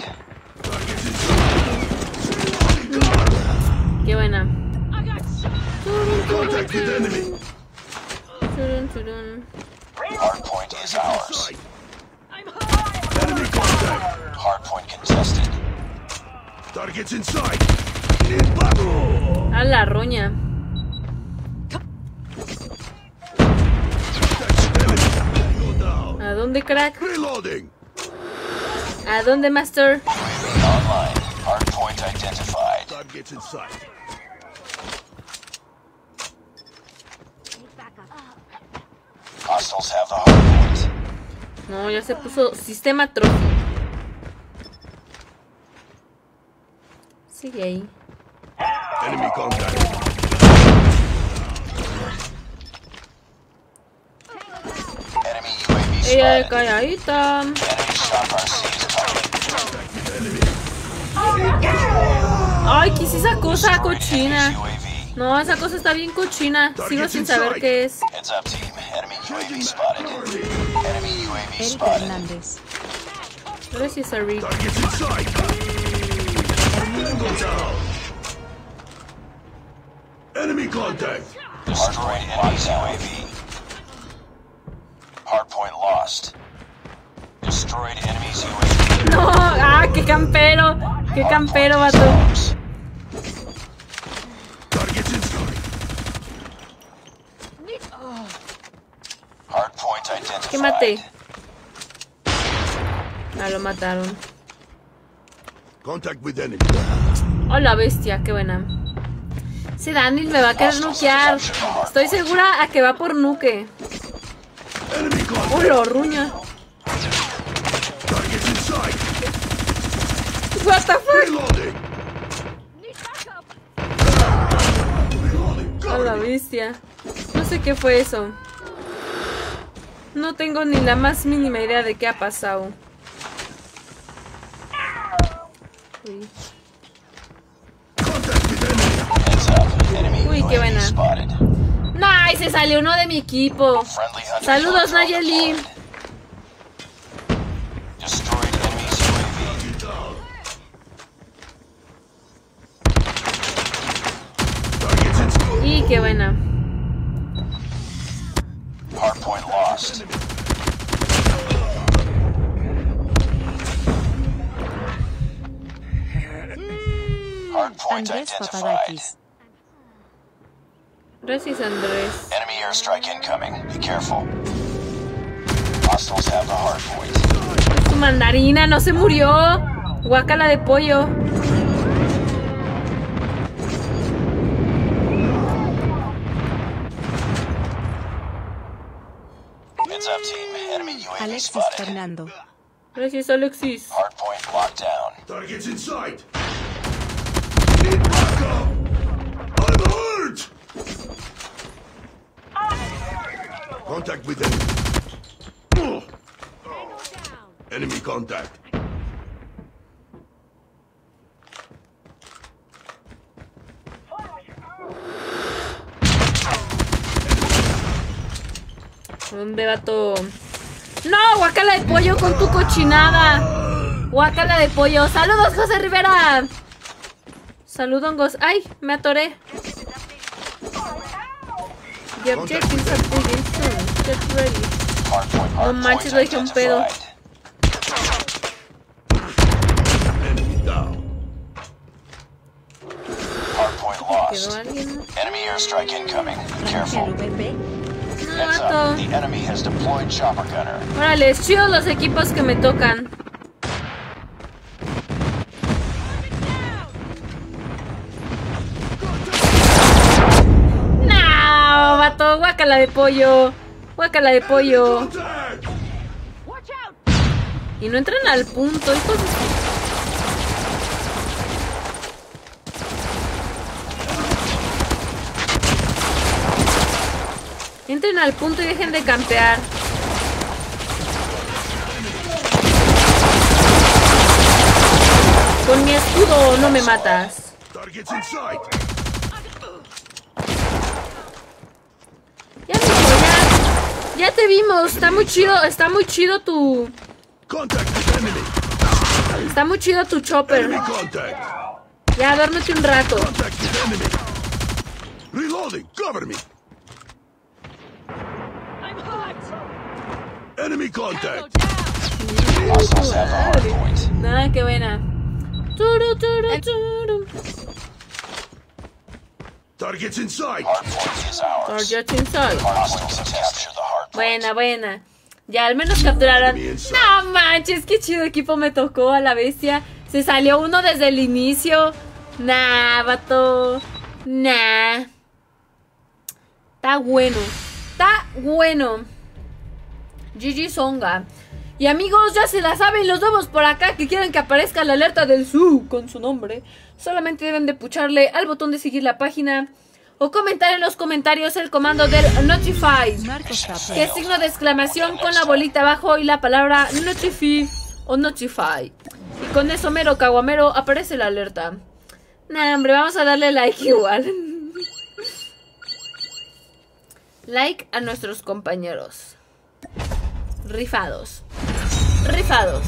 Qué buena. Contact with enemy. Turun, turun. Hard point is ours. Enemy contact. Hard point contested. Targets in sight. In battle. A la roña. ¿A dónde, crack? Reloading. ¿A dónde, master? Online. Hard point identified. Targets in sight. Hostiles have the hard point. No, ya se puso sistema trophy. Sigue ahí. Enemy contact. Ella calladita. Enemy. Ay, ¿qué es esa cosa cochina? No, esa cosa está bien cochina. Sigo sin saber qué es. Eric. Hernández. Down. Enemy contact. UAV. Hardpoint lost. No, ah, qué campero. Qué campero, vato. ¿Qué maté? Ah, lo mataron. Contact with enemy. Oh, la bestia, qué buena. Ese Daniel me va a querer nukear. Estoy segura a que va por nuke. Oh, lo ruña. Targets in sight. What the fuck? Reloading. Oh, la bestia. No sé qué fue eso. No tengo ni la más mínima idea de qué ha pasado. Uy. Uy, qué buena. ¡Nice! Se salió uno de mi equipo. Saludos, Nayeli. deployed. Destroyed enemy's UAV. Targets in sight. Y qué buena. Hardpoint lost. Hardpoint Andrés identified. Papadakis. Gracias, Andrés. Enemy airstrike incoming. Be careful. Hostiles have the hardpoint. Tu mandarina no se murió. Guacala de pollo. Alexis Fernando. Gracias, Alexis. Hardpoint locked down. Targets in sight. Contact with them. Enemy contact. ¿Dónde va? ¡No! ¡Guacala de pollo con tu cochinada! ¡Guacala de pollo! ¡Saludos, José Rivera! Saludongos. ¡Ay! Me atoré. The objectives are begin soon. Get ready. Hardpoint No manches, lo dejé un pedo. ¿Quedó alguien? Enemy airstrike incoming. Be Ranger careful. Vato. The enemy has deployed chopper gunner. Órale, chidos los equipos que me tocan. No, vato, guacala de pollo. Guacala de pollo. Y no entran al punto, hijos de Entren al punto y dejen de campear. Con mi escudo no me matas. Ya, ya. Ya te vimos. Está muy chido, está muy chido tu. Está muy chido tu chopper. Ya, duérmete un rato. Reloading. Cover me. Enemy contact. Nada, qué buena. Turu, turu, turu. Targets inside. The hardpoint. Buena, buena. Ya al menos capturaron. No manches, qué chido equipo me tocó a la bestia. Se salió uno desde el inicio. Nah, vato. Nah. Está bueno. Está bueno. GG Songa. Y amigos, ya se la saben los nuevos por acá que quieren que aparezca la alerta del su con su nombre. Solamente deben de pucharle al botón de seguir la página o comentar en los comentarios el comando del Notify. Que es signo de exclamación con la bolita abajo y la palabra Notify o Notify. Y con eso, mero caguamero, aparece la alerta. Nah, hombre, vamos a darle like igual. <laughs> like a nuestros compañeros. Rifados. Rifados.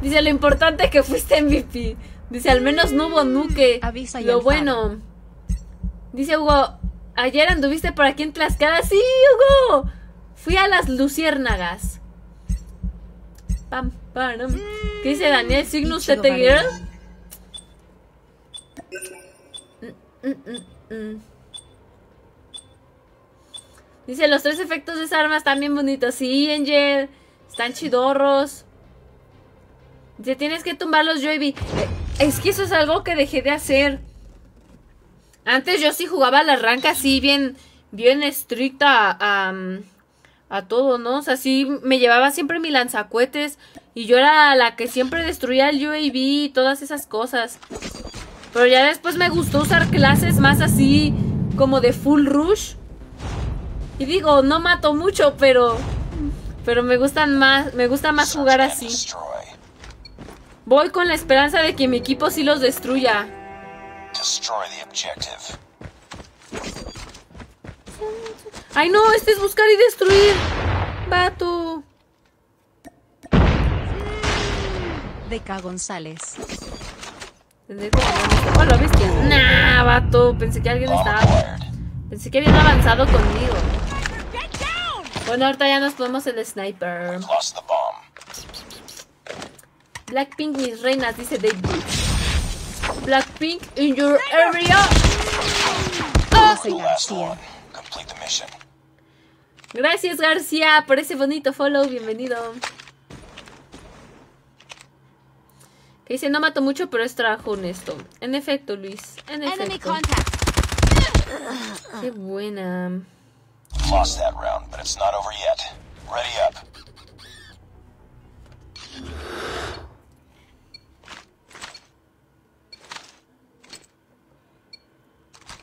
Dice lo importante que fuiste MVP. Dice al menos no hubo nuque. Avisa Lo bueno. Dice Hugo, ayer anduviste por aquí en Tlaxcala. Sí, Hugo. Fui a las luciérnagas. Pam, param. ¿Qué dice Daniel? ¿Signus Varela. Girl? Mm, mm, mm, mm. Dice, los tres efectos de esa arma están bien bonitos. Sí, Angel. Están chidorros. Dice, tienes que tumbar los Joy Es que eso es algo que dejé de hacer. Antes yo sí jugaba la ranca así bien, bien estricta a, a, a todo, ¿no? O sea, sí me llevaba siempre mi lanzacuetes y yo era la que siempre destruía el UAV y todas esas cosas. Pero ya después me gustó usar clases más así como de full rush. Y digo, no mato mucho, pero pero me gustan más, me gusta más jugar así. Voy con la esperanza de que mi equipo sí los destruya. Ay, no, este es buscar y destruir. Vato. Deca González. Tendré que ponerme- Oh, la bestia. Nah, vato. Pensé que alguien estaba. Pensé que habían avanzado conmigo. Bueno, ahorita ya nos ponemos el sniper. Lost the bomb. Blackpink, mis reinas, dice David. Blackpink in your area. José The last García. one. Complete the mission. Gracias, García, por ese bonito follow. Bienvenido. Que dice, no mato mucho, pero es trabajo honesto. En efecto, Luis. En Enemy efecto. contact. Qué buena. Lost that round, but it's not over yet. Ready up.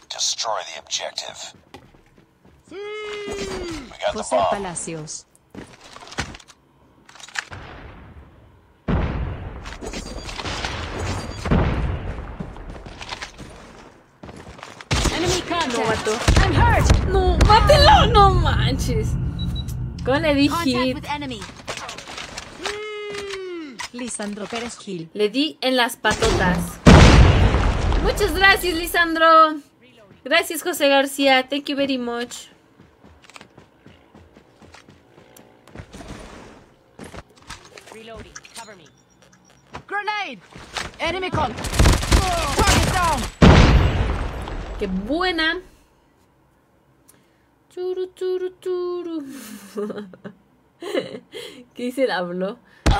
Destroy the objective. We got the José bomb. Palacios. No, hurt. No, mátelo, no manches. ¿Cómo le di Contact hit? with enemy. Lisandro Pérez Gil. Le di en las patotas. Muchas gracias, Lisandro. Gracias, José García. Thank you very much. Grenade! Enemy con. Target down! Qué buena. Churu, churu, churu. <laughs> ¿Qué dice el hablo?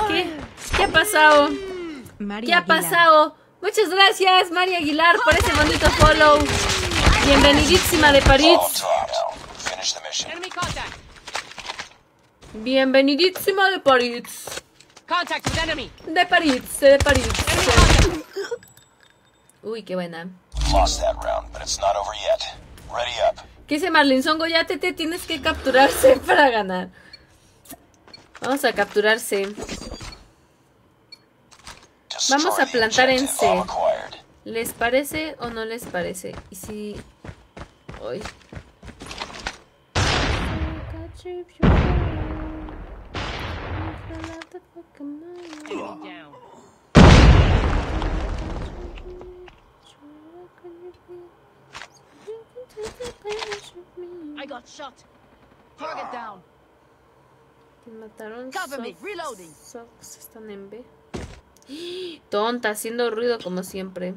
¿Qué? ¿Qué ha pasado? María ¿Qué ha Aguilar. pasado? Muchas gracias, María Aguilar, por ese bonito follow. Bienvenidísima de París. Bienvenidísima de París. Contact with enemy! De París, de París. Uy, qué buena. Lost that round, but it's not over yet. Ready up. ¿Qué dice Marlin Songo? Ya te, te tienes que capturarse <laughs> para ganar. Vamos a capturarse. Vamos a plantar en C. ¿Les parece o no les parece? Y si... Uy. I got shot. Target down. Mataron. Cover me, Sox- están en B. Tonta, haciendo ruido como siempre.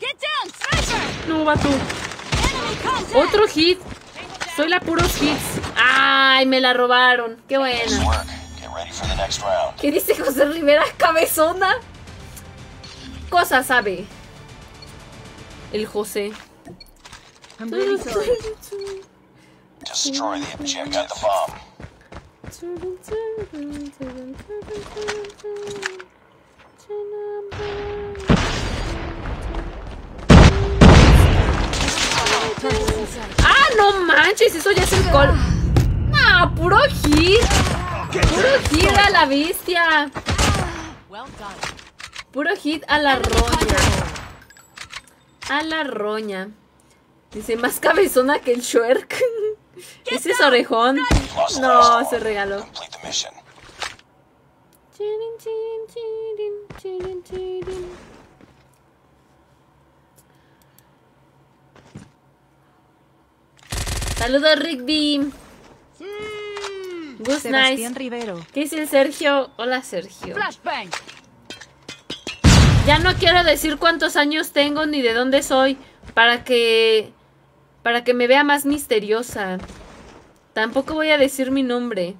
Get down, sniper! No, va tú. Enemy contact! Otro hit. Soy la puros hits. Ay, me la robaron. Qué buena. ¿Qué dice José Rivera? <laughs> Cabezona. Cosa sabe. El José. I'm really sorry. <laughs> Destroy the objective. Got the bomb. ¡Ah, no manches! Eso ya es el gol. ¡No! ¡Puro hit! ¡Puro hit a la bestia! Puro hit a la roña. A la roña. Dice, más cabezona que el Shrek. ¿Ese es orejón? No, se regaló. Saludos, Rigby. Good Sebastián nice. Rivero. ¿Qué dice el Sergio? Hola, Sergio. Flashbang! Ya no quiero decir cuántos años tengo ni de dónde soy para que para que me vea más misteriosa. Tampoco voy a decir mi nombre.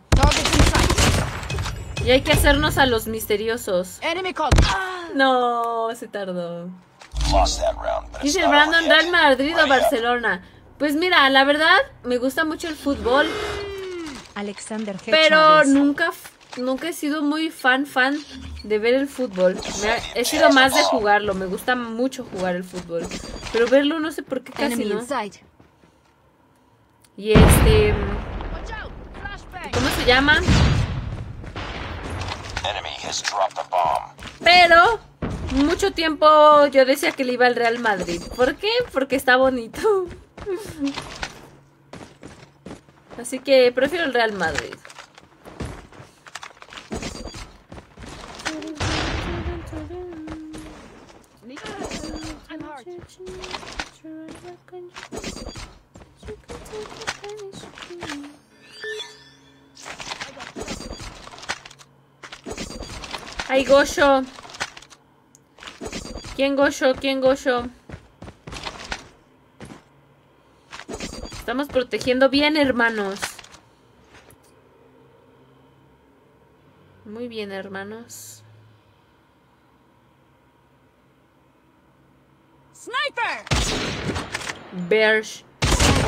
Y hay que hacernos a los misteriosos. No, se tardó. Dice Brandon. Real Madrid o. Barcelona. Pues mira, la verdad me gusta mucho el fútbol, Alexander G. pero Chávez. nunca nunca he sido muy fan fan de ver el fútbol. Me ha- he sido más de jugarlo, me gusta mucho jugar el fútbol, pero verlo no sé por qué casi no. Y este! ¿cómo se llama? Enemy has dropped the bomb. Pero mucho tiempo yo decía que le iba al Real Madrid. ¿Por qué? Porque está bonito. <laughs> Así que prefiero el Real Madrid. Ay, Gosho. ¿Quién Gosho? ¿Quién Gosho? Estamos protegiendo bien, hermanos. Muy bien, hermanos. Sniper! Bersh.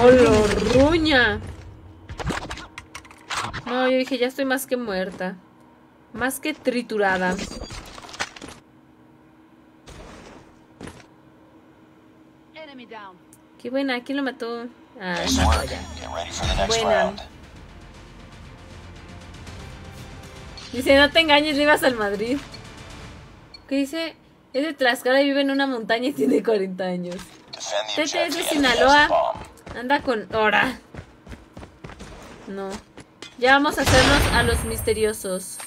¡Hola, ruña! No, yo dije, ya estoy más que muerta. Más que triturada. Enemy down. Qué buena, ¿quién lo mató? Ah, Nice mató work. ya. Get ready for the next Buena. Dice, no te engañes, le ibas al Madrid. ¿Qué dice? Es de Tlaxcala y vive en una montaña y tiene 40 años. Tete es de Sinaloa. Anda con hora. No. Ya vamos a hacernos a los misteriosos.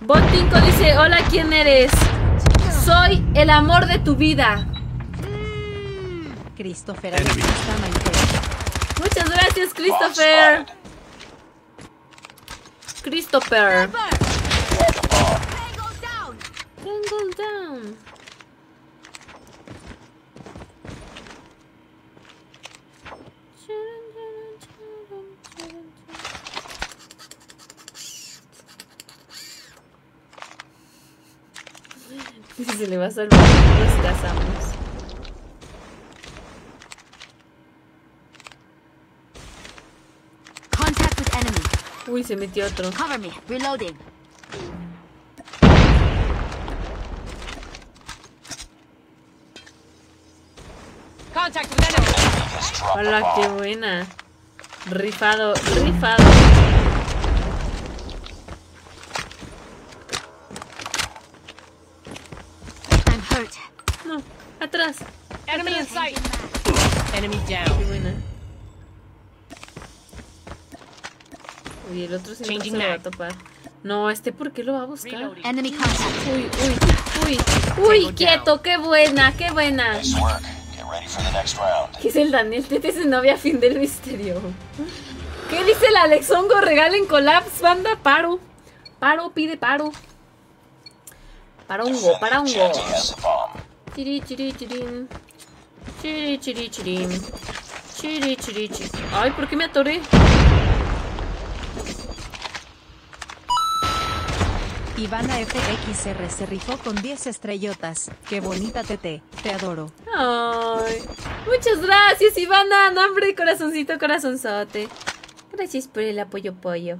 Bot 5 dice, hola, ¿quién eres? Soy el amor de tu vida. Christopher. Muchas gracias, Christopher. Christopher. Tangle down. Si se le va a salvar, nos casamos. Contact with enemy. Uy, se metió otro. Cover me. Reloading. Hola, qué buena. Rifado, rifado. Uy, el otro sí no se lo va a topar. No, este, ¿por qué lo va a buscar? Enemy contact. Uy, uy, uy. Uy, quieto, qué buena, qué buena. ¿Qué es el Daniel? Tete es novia fin del misterio. ¿Qué dice el Alexongo? Regalen collapse, banda. Paro. Paro, pide paro. Parongo, parongo. Chiri, chiri, chirin. Chiri, chiri, chirin. Chiri, chiri, chiri. Ay, ¿por qué me atoré? Ivana FXR se rifó con 10 estrellotas. Qué bonita TT, te adoro. Ay, muchas gracias, Ivana. No, hombre, corazoncito, corazonzote. Gracias por el apoyo, pollo.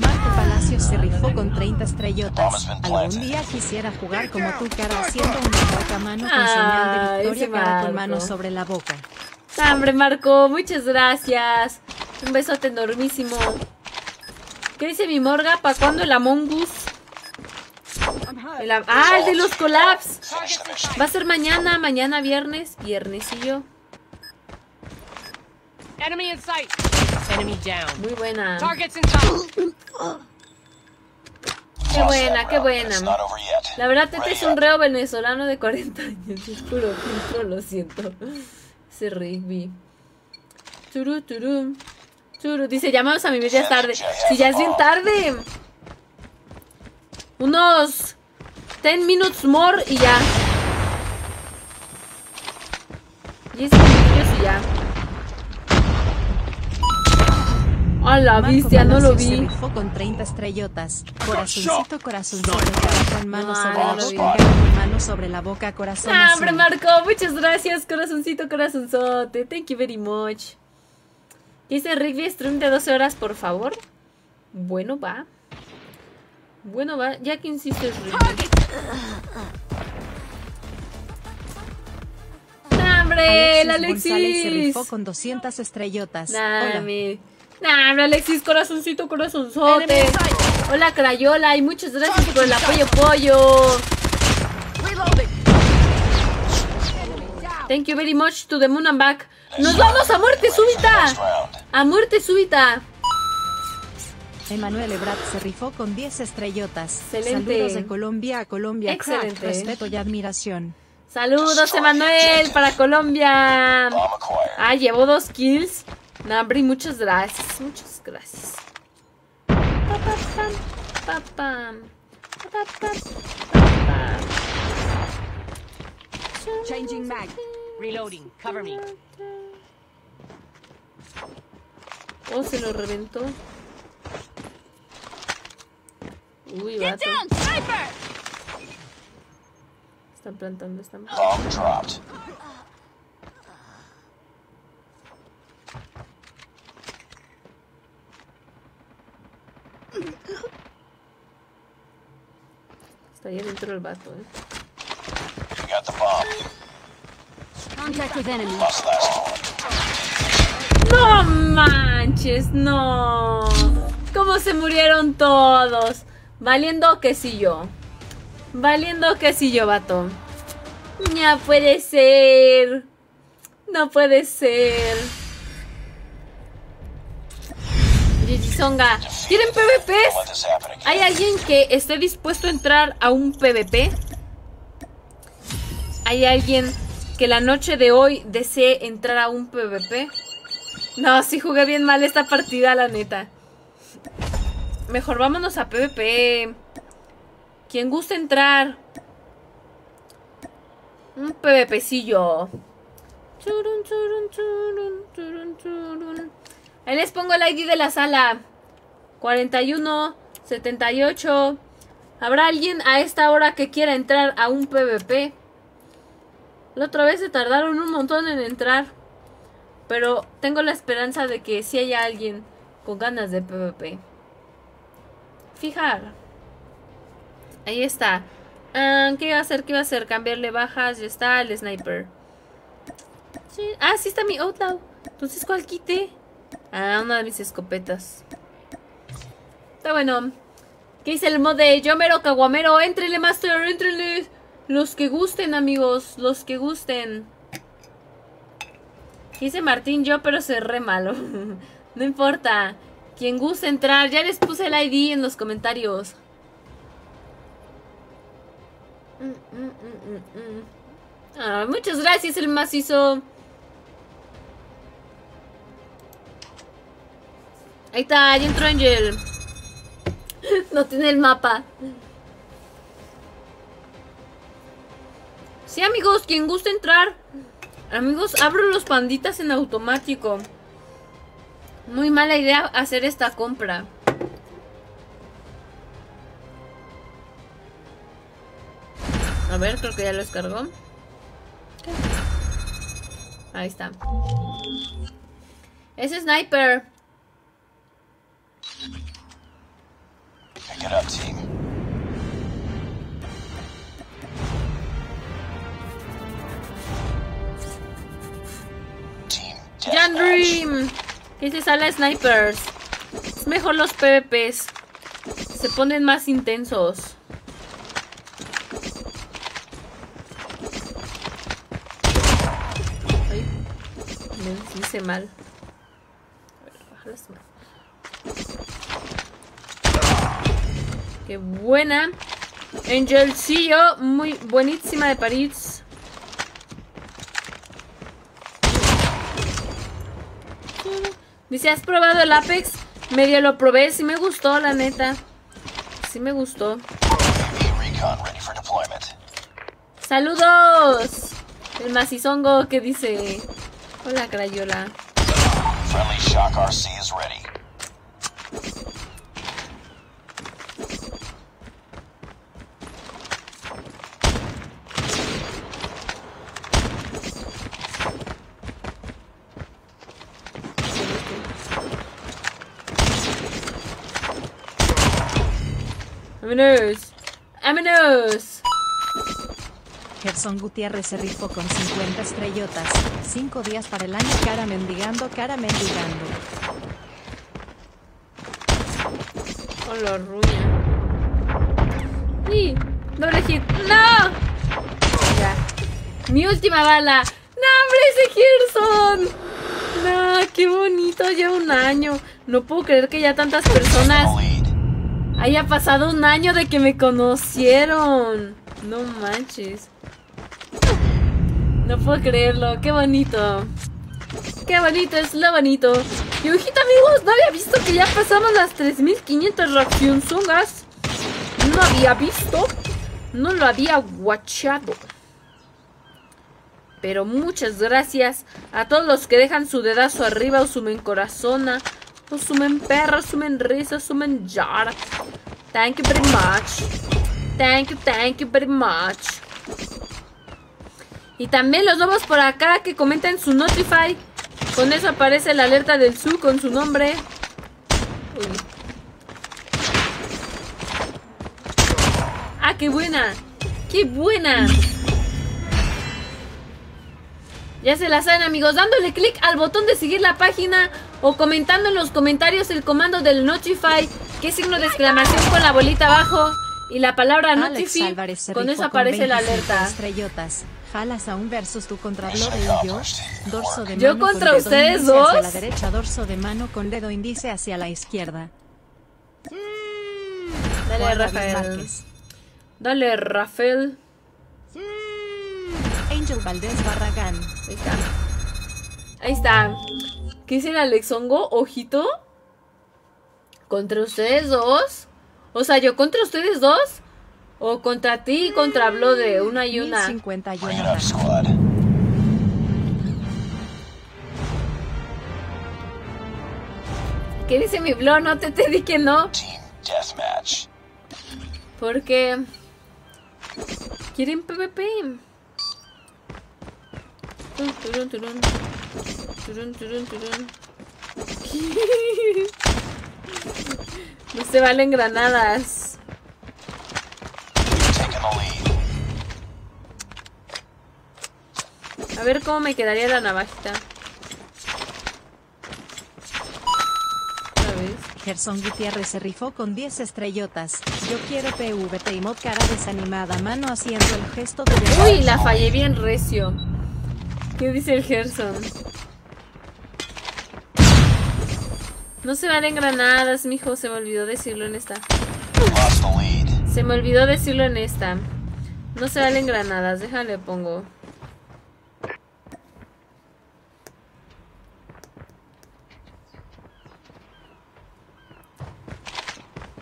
Marco Palacios se rifó con 30 estrellotas. Algún día quisiera jugar como tú, cara, haciendo una boca mano con señal de victoria, cara con mano sobre la boca. Hombre, Marco, muchas gracias. Un besote enormísimo. ¿Qué dice mi morga? ¿Para cuándo el Among Us? El am- ah, el de los collabs. Va a ser mañana, mañana viernes. Viernesillo. Enemy in sight. Enemy down. Muy buena. Targets in sight. Qué buena, qué buena. La verdad, Tete es un reo venezolano de 40 años. Es puro filtro, lo siento. Ese Rigby. Turu, turu. Turu. Dice, llamamos a mi ya es tarde. Si ya es bien tarde. Unos 10 minutes more y ya. 10 minutos y ya. A la bestia, no lo vi. con 30 estrellotas. Corazoncito, corazoncito, mano sobre la boca, mano sobre la boca, corazón hombre, Marco, muchas gracias, corazoncito, corazonzote. Thank you very much. Dice Rigby, stream de 12 horas, por favor. Bueno, va. Bueno, va. Ya que insistes, Rigby. Hombre, el Alexis González se rifó con 200 estrellotas. Nah, Hola. mi- Nah, hombre, Alexis, corazoncito, corazonzote. Hola, Crayola, y muchas gracias por el apoyo, pollo. Thank you very much to the moon and back. ¡Nos vamos a muerte súbita! ¡A muerte súbita! Emanuel Ebrat se rifó con 10 estrellotas. Excelente. Saludos de Colombia a Colombia. crack. Excelente. Respeto y admiración. Saludos, Emanuel, para Colombia. Ah, llevo dos kills. Nambri, muchas gracias. Muchas gracias. Changing mag. Reloading. Cover me. Oh, se lo reventó. Uy, Get vato. down, sniper. Están plantando, están plantando. Bomb dropped. Está ahí adentro el vato, eh. You got the bomb. Contact with enemy. Lost last one. No manches, no. ¿Cómo se murieron todos? Valiendo quesillo. Valiendo quesillo, vato. Ya puede ser. No puede ser. Gigi-songa, ¿Quieren PvPs? ¿Hay alguien que esté dispuesto a entrar a un PvP? ¿Hay alguien que la noche de hoy desee entrar a un PvP? No, sí jugué bien mal esta partida, la neta. Mejor vámonos a PvP. Quien guste entrar. Un PvPcillo. Ahí les pongo el ID de la sala. 41, 78. ¿Habrá alguien a esta hora que quiera entrar a un PvP? La otra vez se tardaron un montón en entrar. Pero tengo la esperanza de que sí haya alguien con ganas de PvP. Fijar. Ahí está. Ah, ¿Qué iba a hacer? ¿Qué iba a hacer? Cambiarle bajas. Ya está el sniper. Sí. Ah, sí está mi outlaw. Entonces, ¿cuál quité? Ah, una de mis escopetas. Está bueno. ¿Qué dice el mod de Yomero Caguamero? Éntrenle, Master, éntrenle. Los que gusten, amigos. Los que gusten. ¿Qué dice Martín? Yo, pero soy re malo. <laughs> no importa. Quien guste entrar, ya les puse el ID en los comentarios. Ah, muchas gracias, el macizo. Ahí está, ya entró Angel. <laughs> no tiene el mapa. Sí, amigos, quien guste entrar. Amigos, abro los panditas en automático. Muy mala idea hacer esta compra. A ver, creo que ya lo descargó. Ahí está. Es sniper. Jan. Dream. Que se sale a snipers. Es mejor los PvPs. Se ponen más intensos. Ay, me hice mal. Qué buena. Angelcillo, muy buenísima de París. Dice, ¿has probado el Apex? Medio lo probé, sí me gustó, la neta. Sí me gustó. ¡Saludos! El macizongo que dice... Hola, Crayola. Friendly Shock RC is ready. ¡Vámonos! ¡Vámonos! Gerson Gutiérrez se rifó con 50 estrellotas. 5 días para el año. Cara mendigando, cara mendigando. Hola, ruina. ¡Y! ¡Doble hit! ¡No! Ya. ¡Mi última bala! ¡No, hombre, ese Gerson! ¡No, qué bonito! Lleva un año. No puedo creer que ya tantas personas. Haya pasado un año de que me conocieron. No manches. No puedo creerlo. Qué bonito. Qué bonito, es lo bonito. Y ojito amigos, no había visto que ya pasamos las 3500 reaccionzongas. No había visto. No lo había guachado. Pero muchas gracias a todos los que dejan su dedazo arriba o sumen corazona. Sumen perro, sumen risa, sumen jar. Thank you very much. Thank you, thank you very much. Y también los nuevos por acá que comentan su Notify. Con eso aparece la alerta del Su con su nombre. Uy. ¡Ah, qué buena! ¡Qué buena! Ya se la saben amigos, dándole clic al botón de seguir la página o comentando en los comentarios el comando del Notify, que es signo de exclamación con la bolita abajo y la palabra Notify. Álvarez Con eso aparece la 25 alerta. Estrellotas. Jalas a un versus tú contra Blood y yo. Dorso de Yo mano con contra dedo ustedes índice Hacia dos. la derecha, dorso de mano con dedo índice hacia la izquierda. Dale, Juan Rafael. Dale, Rafael. Angel Valdés Barragán. Ahí está. Ahí está. ¿Qué dice el Alexongo? Ojito. ¿Contra ustedes dos? O sea, ¿yo contra ustedes dos? ¿O contra ti y contra Blode? Una y una. 1051 Bring it up, daño. squad. ¿Qué dice mi Blo? No te, te di que no. Porque... ¿Quieren PvP? Turun, turun, turun. Turun, turun, turun. No <laughs> se valen granadas. A ver cómo me quedaría la navajita. Gerson Gutiérrez se rifó con 10 estrellotas. Yo quiero PVP y mod cara desanimada, mano haciendo el gesto de Uy, la fallé bien recio. ¿Qué dice el Gerson? No se valen granadas, mijo. Se me olvidó decirlo en esta. Se me olvidó decirlo en esta. No se valen granadas. Déjale, pongo.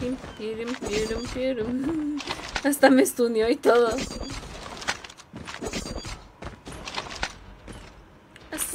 <laughs> Hasta me estunió y todo.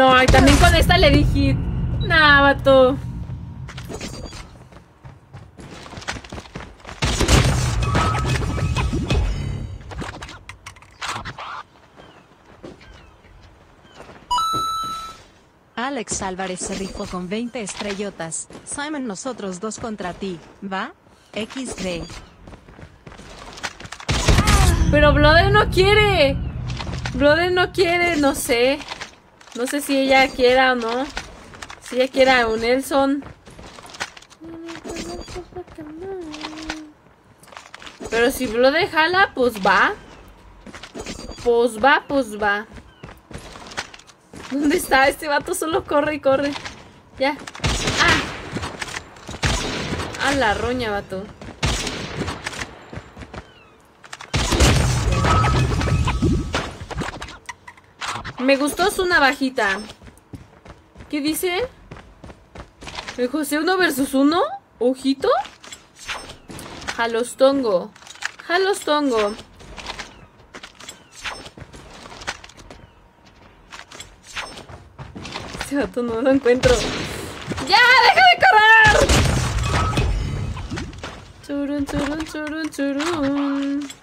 No, y también con esta le di hit. Nah, vato. Alex Álvarez se rifó con 20 estrellotas. Simon, nosotros dos contra ti. ¿Va? XD. Pero Blood no quiere. Blood no quiere, no sé. No sé si ella quiera o no. Si ella quiera un Nelson. Pero si Blood jala, pues va. Pues va, pues va. ¿Dónde está? Este vato solo corre y corre. Ya. ¡Ah! A la roña, vato. Me gustó su navajita. ¿Qué dice? ¿El José 1 versus 1? ¿Ojito? Jalostongo. Jalostongo. Este vato no lo encuentro. ¡Ya! ¡Deja de correr! Churun, churun, churun, churun.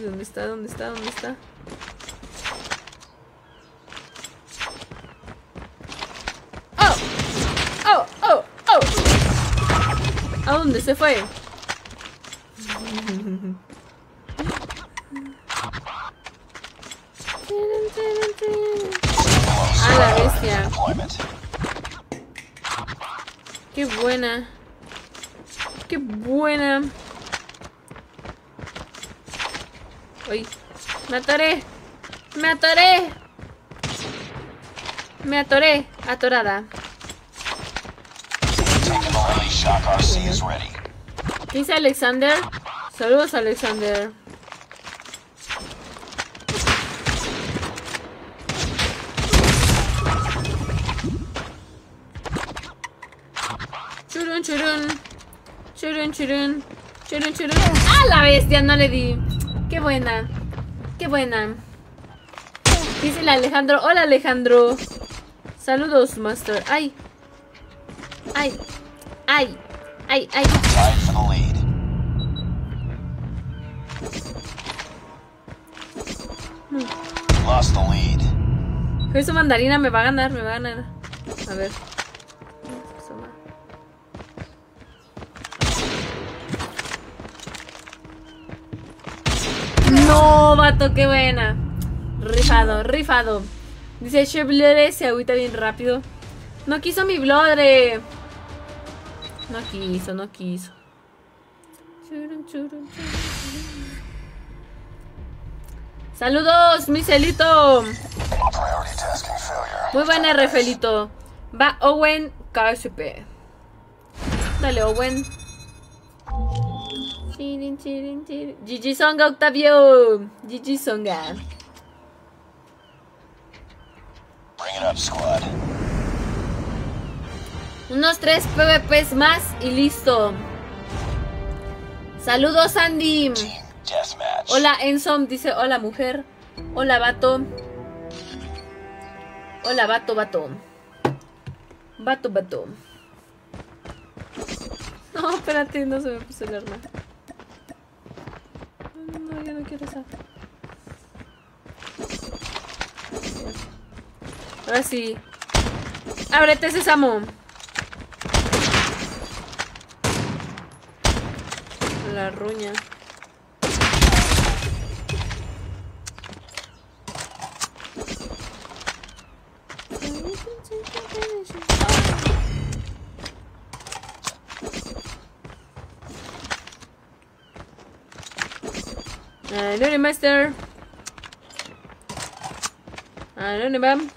¿Dónde está? ¿Dónde está? ¿Dónde está? ¡Oh! ¡Oh! ¡Oh! ¡Oh! ¿A dónde se fue? A la bestia. Qué buena. Qué buena. Uy, me atoré. Me atoré. Me atoré. Atorada. Taking the lead. Shock RC is ready. ¿Qué dice Alexander? Saludos, Alexander. Churun, churun. Churun, churun. Churun, churun. ¡Ah, la bestia! No le di. Qué buena. Qué buena. Dice el Alejandro. Hola, Alejandro. Saludos, Master. ¡Ay! ¡Ay! ¡Ay! ¡Ay! ¡Ay! Lost the lead. Mandarina me va a ganar, me va a ganar. A ver. No, vato, qué buena. Rifado, rifado. Dice Chevrolet se agüita bien rápido. No quiso mi blodre. No quiso, no quiso. Saludos, mi celito. Priority tasking failure. Muy buena, Refelito. Va Owen KSP. Dale, Owen. Chirin, chirin, chirin. GG Songa, Octavio. GG Songa. Bring it up, squad. Unos tres PvPs más y listo. Saludos, Andy. Hola, Ensom. Dice, hola, mujer. Hola, vato. Hola, vato, vato. Vato, vato. <laughs> No, espérate, no se me puso el arma. No, yo no quiero esa. Ahora sí. Ábrete, sésamo. La ruña. Alone Master. Alone Bam.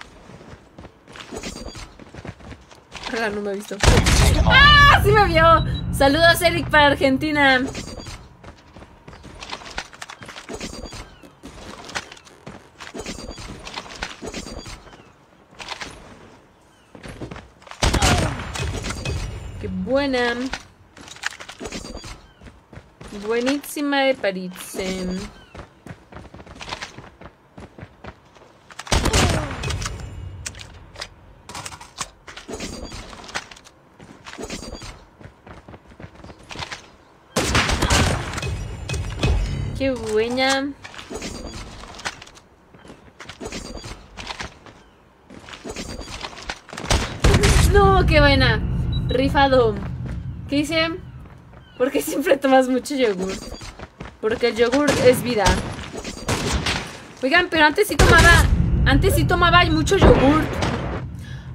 Hola, no me ha visto. ¡Ah! ¡Sí me vio! Saludos, Eric, para Argentina. ¡Qué buena! Buenísima de Paritsen. Qué buena. No, qué buena. Rifado. ¿Qué dice? Porque siempre tomas mucho yogur. Porque el yogur es vida. Oigan, pero antes sí tomaba. Antes sí tomaba mucho yogur.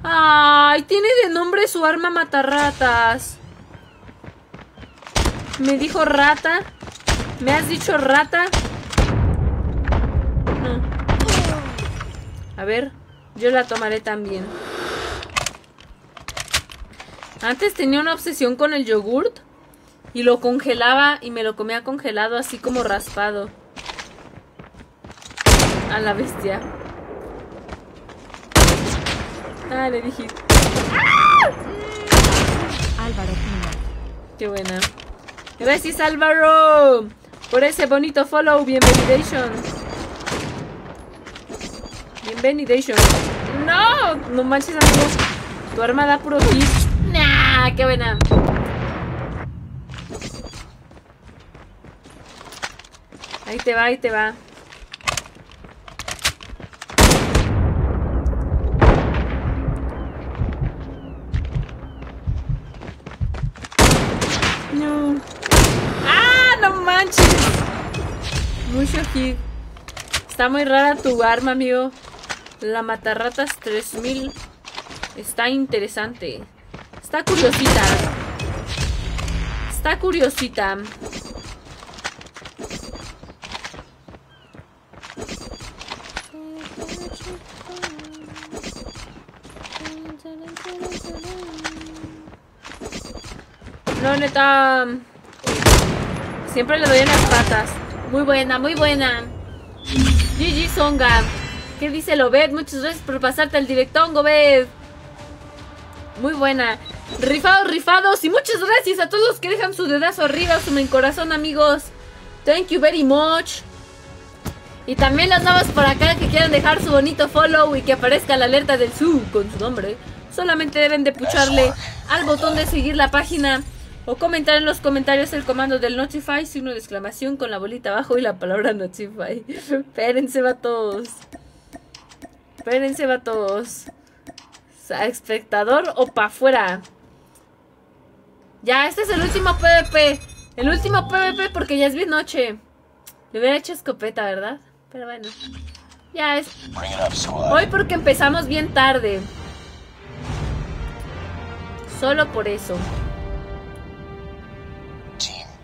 Ay, tiene de nombre su arma matarratas. Me dijo rata. ¿Me has dicho rata? No. A ver, yo la tomaré también. Antes tenía una obsesión con el yogurt y lo congelaba y me lo comía congelado así como raspado. A la bestia. Ah, le dije. Álvaro Pino. Qué buena. Gracias Álvaro por ese bonito follow. Bienvenidation. Bienvenidation. No, no manches amigos. Tu arma da puro hit. Nah, qué buena. Ahí te va, ahí te va. No. ¡Ah! ¡No manches! Mucho hit. Está muy rara tu arma, amigo. La Matarratas 3000. Está interesante. Está curiosita. Está curiosita. No, neta. Siempre le doy en las patas. Muy buena, muy buena. GG Songa. ¿Qué dice Lobet? Muchas gracias por pasarte al directón, Gobet. Muy buena. Rifados, rifados. Y muchas gracias a todos los que dejan su dedazo arriba, su en corazón, amigos. Thank you very much. Y también las nuevas por acá que quieran dejar su bonito follow y que aparezca la alerta del su con su nombre. Solamente deben de pucharle al botón de seguir la página o comentar en los comentarios el comando del Notify, signo de exclamación con la bolita abajo y la palabra Notify. Espérense, vatos. Espérense, vatos. Sa- Espectador o pa' afuera. Ya, este es el último PvP. El último PvP porque ya es bien noche. Le hubiera hecho escopeta, ¿verdad? Pero bueno. Ya es. Hoy porque empezamos bien tarde. Solo por eso.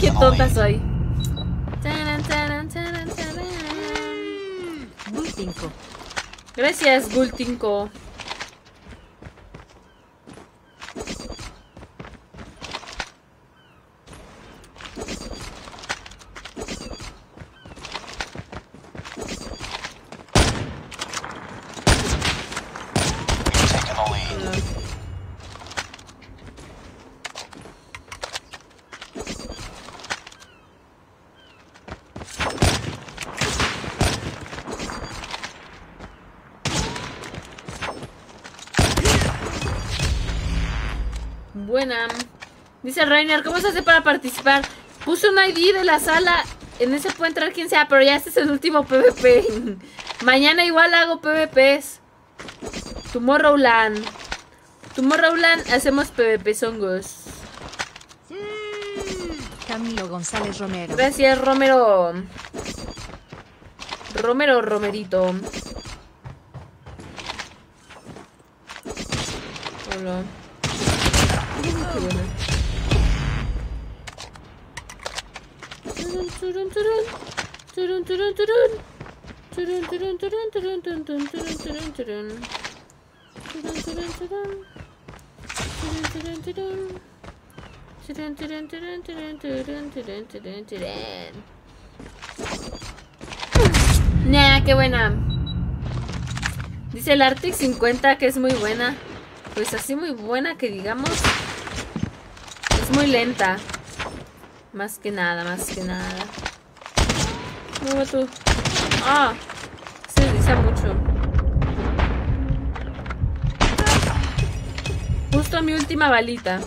Qué tonta soy. Gul Gracias, Gultinko. Dice Rainer, ¿cómo se hace para participar? Puse un ID de la sala. En ese puede entrar quien sea, pero ya este es el último PvP. <laughs> Mañana igual hago PvPs. Tomorrowland. Tomorrowland hacemos PvP songos. Camilo González Romero. Gracias, Romero. Romero Romerito. Hola. Turun, turun, turun. Turun, turun, turun. Turun, turun, turun, turun, turun, turun, turun, turun, turun. Turun, turun, turun. Turun, turun, turun. Turun, turun, turun, turun, turun, turun. Nah, qué buena. Dice el Arctic 50 que es muy buena. Pues así muy buena que digamos. Es muy lenta. Más que nada, más que nada. No, tú. Ah, se desliza mucho. Justo mi última balita.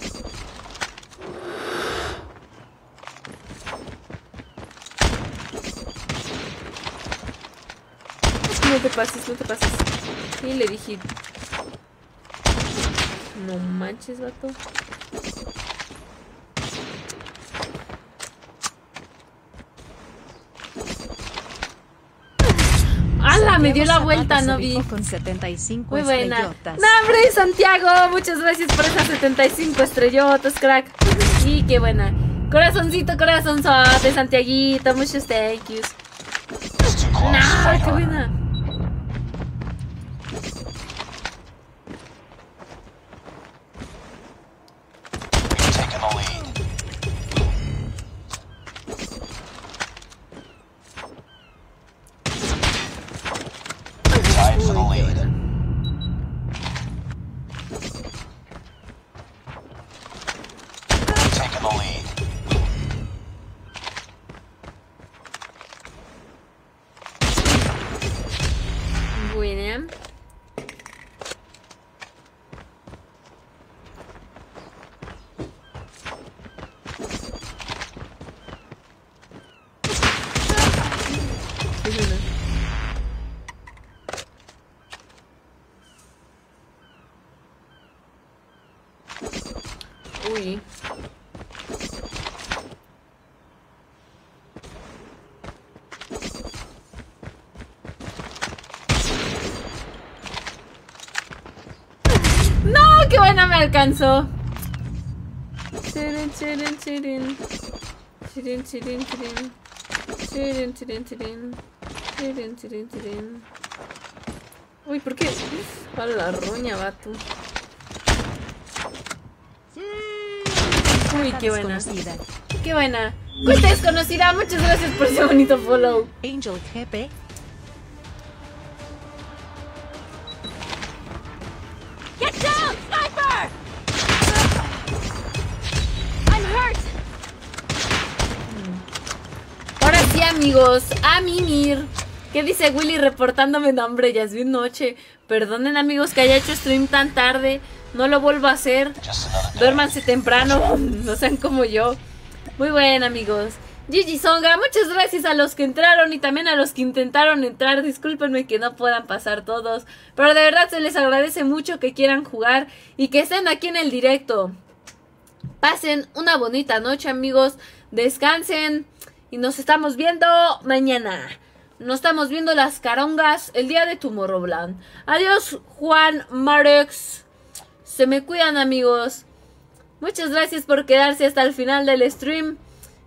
No te pases, no te pases. Y le dije. No manches, vato. ¡Hala! Me dio la vuelta, no vi. Con 75 Muy buena. estrellotas. No, hombre, Santiago, muchas gracias por esas 75 estrellotas, crack. Y qué buena. Corazoncito, corazonzote, Santiaguito, muchos thank yous. Close. No, qué buena. Chirin. Uy, ¿por qué? A la roña, vato. Uy, qué buena. Qué buena. Cuenta desconocida, muchas gracias por ese bonito follow. Angel GP. Amigos, a mimir. ¿Qué dice Willy reportándome nombre? Ya es bien noche. Perdonen, amigos, que haya hecho stream tan tarde. No lo vuelvo a hacer. Duérmanse temprano, <laughs> no sean como yo. Muy buen, amigos. Gigi Songa, muchas gracias a los que entraron y también a los que intentaron entrar. Discúlpenme que no puedan pasar todos, pero de verdad se les agradece mucho que quieran jugar y que estén aquí en el directo. Pasen una bonita noche, amigos. Descansen y nos estamos viendo mañana. Nos estamos viendo las carongas el día de Tomorrowland. Adiós, Juan Marex. Se me cuidan, amigos. Muchas gracias por quedarse hasta el final del stream.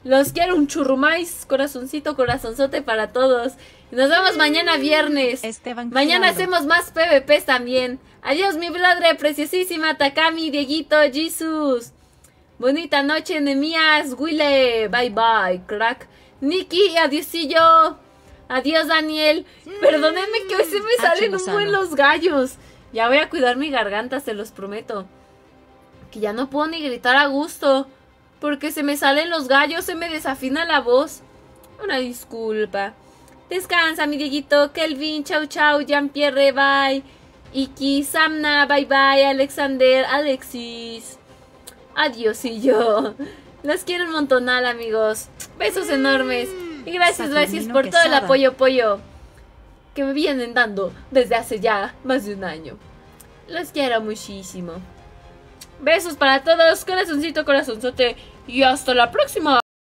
Los quiero un churrumais, corazoncito, corazonzote para todos. Y nos vemos mañana viernes. Esteban Mañana Giraldo. hacemos más PvPs también. Adiós, mi bladre preciosísima, Takami, Dieguito, Jesus. Bonita noche, Nemías, Wille. Bye bye, crack. Nikki, adiosillo. Adiós, Daniel. Perdónenme que hoy se me H. salen un buen los gallos. Ya voy a cuidar mi garganta, se los prometo. Que ya no puedo ni gritar a gusto. Porque se me salen los gallos, se me desafina la voz. Una disculpa. Descansa, mi Dieguito. Kelvin, chau chau. Jean-Pierre, bye. Iki, Samna, bye bye. Alexander, Alexis. Adiós y yo. Los quiero un montonal, amigos. Besos enormes. Y gracias, gracias por todo el apoyo, apoyo. Que me vienen dando desde hace ya más de un año. Los quiero muchísimo. Besos para todos. Corazoncito, corazonzote. Y hasta la próxima.